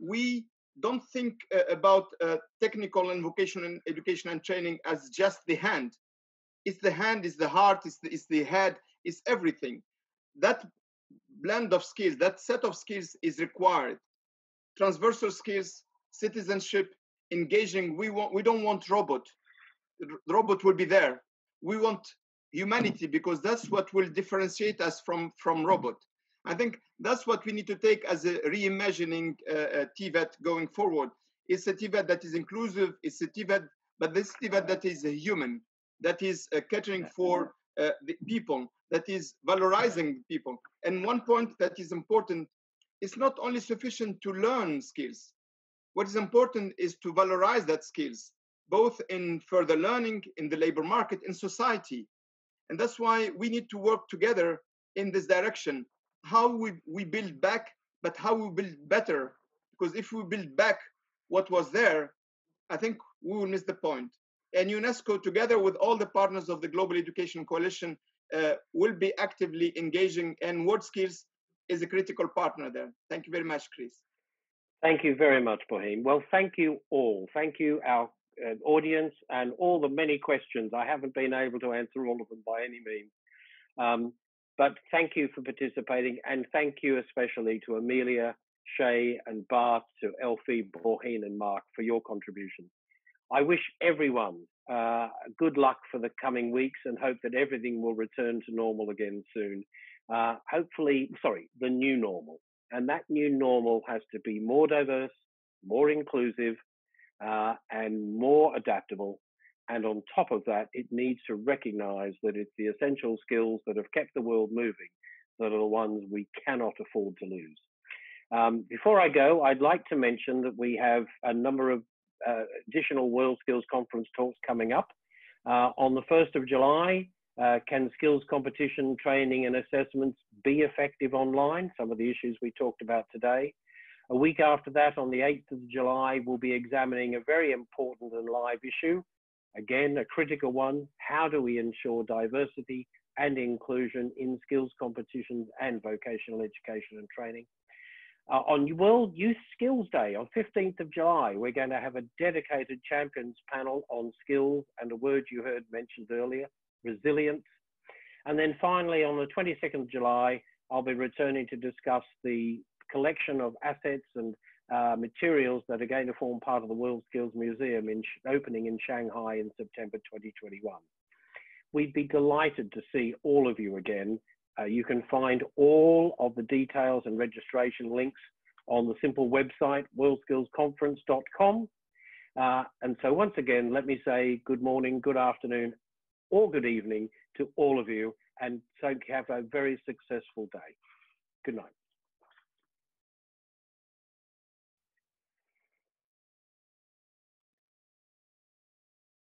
[SPEAKER 6] we don't think uh, about uh, technical and vocational education and training as just the hand. It's the hand, it's the heart, it's the, it's the head, it's everything. That blend of skills, that set of skills is required. Transversal skills, citizenship, engaging. We want. We don't want robot. The robot will be there. We want humanity because that's what will differentiate us from from robot. I think that's what we need to take as a reimagining uh, uh TVET going forward. It's a TVET that is inclusive, it's a TVET, but this TVET that is a human, that is uh, catering for uh, the people, that is valorizing people. And one point that is important, it's not only sufficient to learn skills. What is important is to valorize that skills, both in further learning, in the labor market, in society. And that's why we need to work together in this direction how we, we build back, but how we build better. Because if we build back what was there, I think we will miss the point. And UNESCO, together with all the partners of the Global Education Coalition, uh, will be actively engaging, and World Skills is a critical partner there. Thank you very much, Chris.
[SPEAKER 1] Thank you very much, Borhene. Well, thank you all. Thank you, our uh, audience, and all the many questions. I haven't been able to answer all of them by any means. Um, but thank you for participating, and thank you especially to Amelia, Shay, and Bart, to Elfie, Borhene, and Mark for your contribution. I wish everyone uh, good luck for the coming weeks and hope that everything will return to normal again soon. Uh, hopefully, sorry, the new normal. And that new normal has to be more diverse, more inclusive, uh, and more adaptable and on top of that, it needs to recognize that it's the essential skills that have kept the world moving that are the ones we cannot afford to lose. Um, before I go, I'd like to mention that we have a number of uh, additional World Skills Conference talks coming up. Uh, on the 1st of July, uh, can skills competition training and assessments be effective online? Some of the issues we talked about today. A week after that, on the 8th of July, we'll be examining a very important and live issue, Again, a critical one. How do we ensure diversity and inclusion in skills competitions and vocational education and training? Uh, on World Youth Skills Day on 15th of July, we're going to have a dedicated champions panel on skills and a word you heard mentioned earlier, resilience. And then finally, on the 22nd of July, I'll be returning to discuss the collection of assets and uh, materials that are going to form part of the World Skills Museum in opening in Shanghai in September 2021. We'd be delighted to see all of you again. Uh, you can find all of the details and registration links on the simple website worldskillsconference.com. Uh, and so once again, let me say good morning, good afternoon, or good evening to all of you, and so have a very successful day. Good night.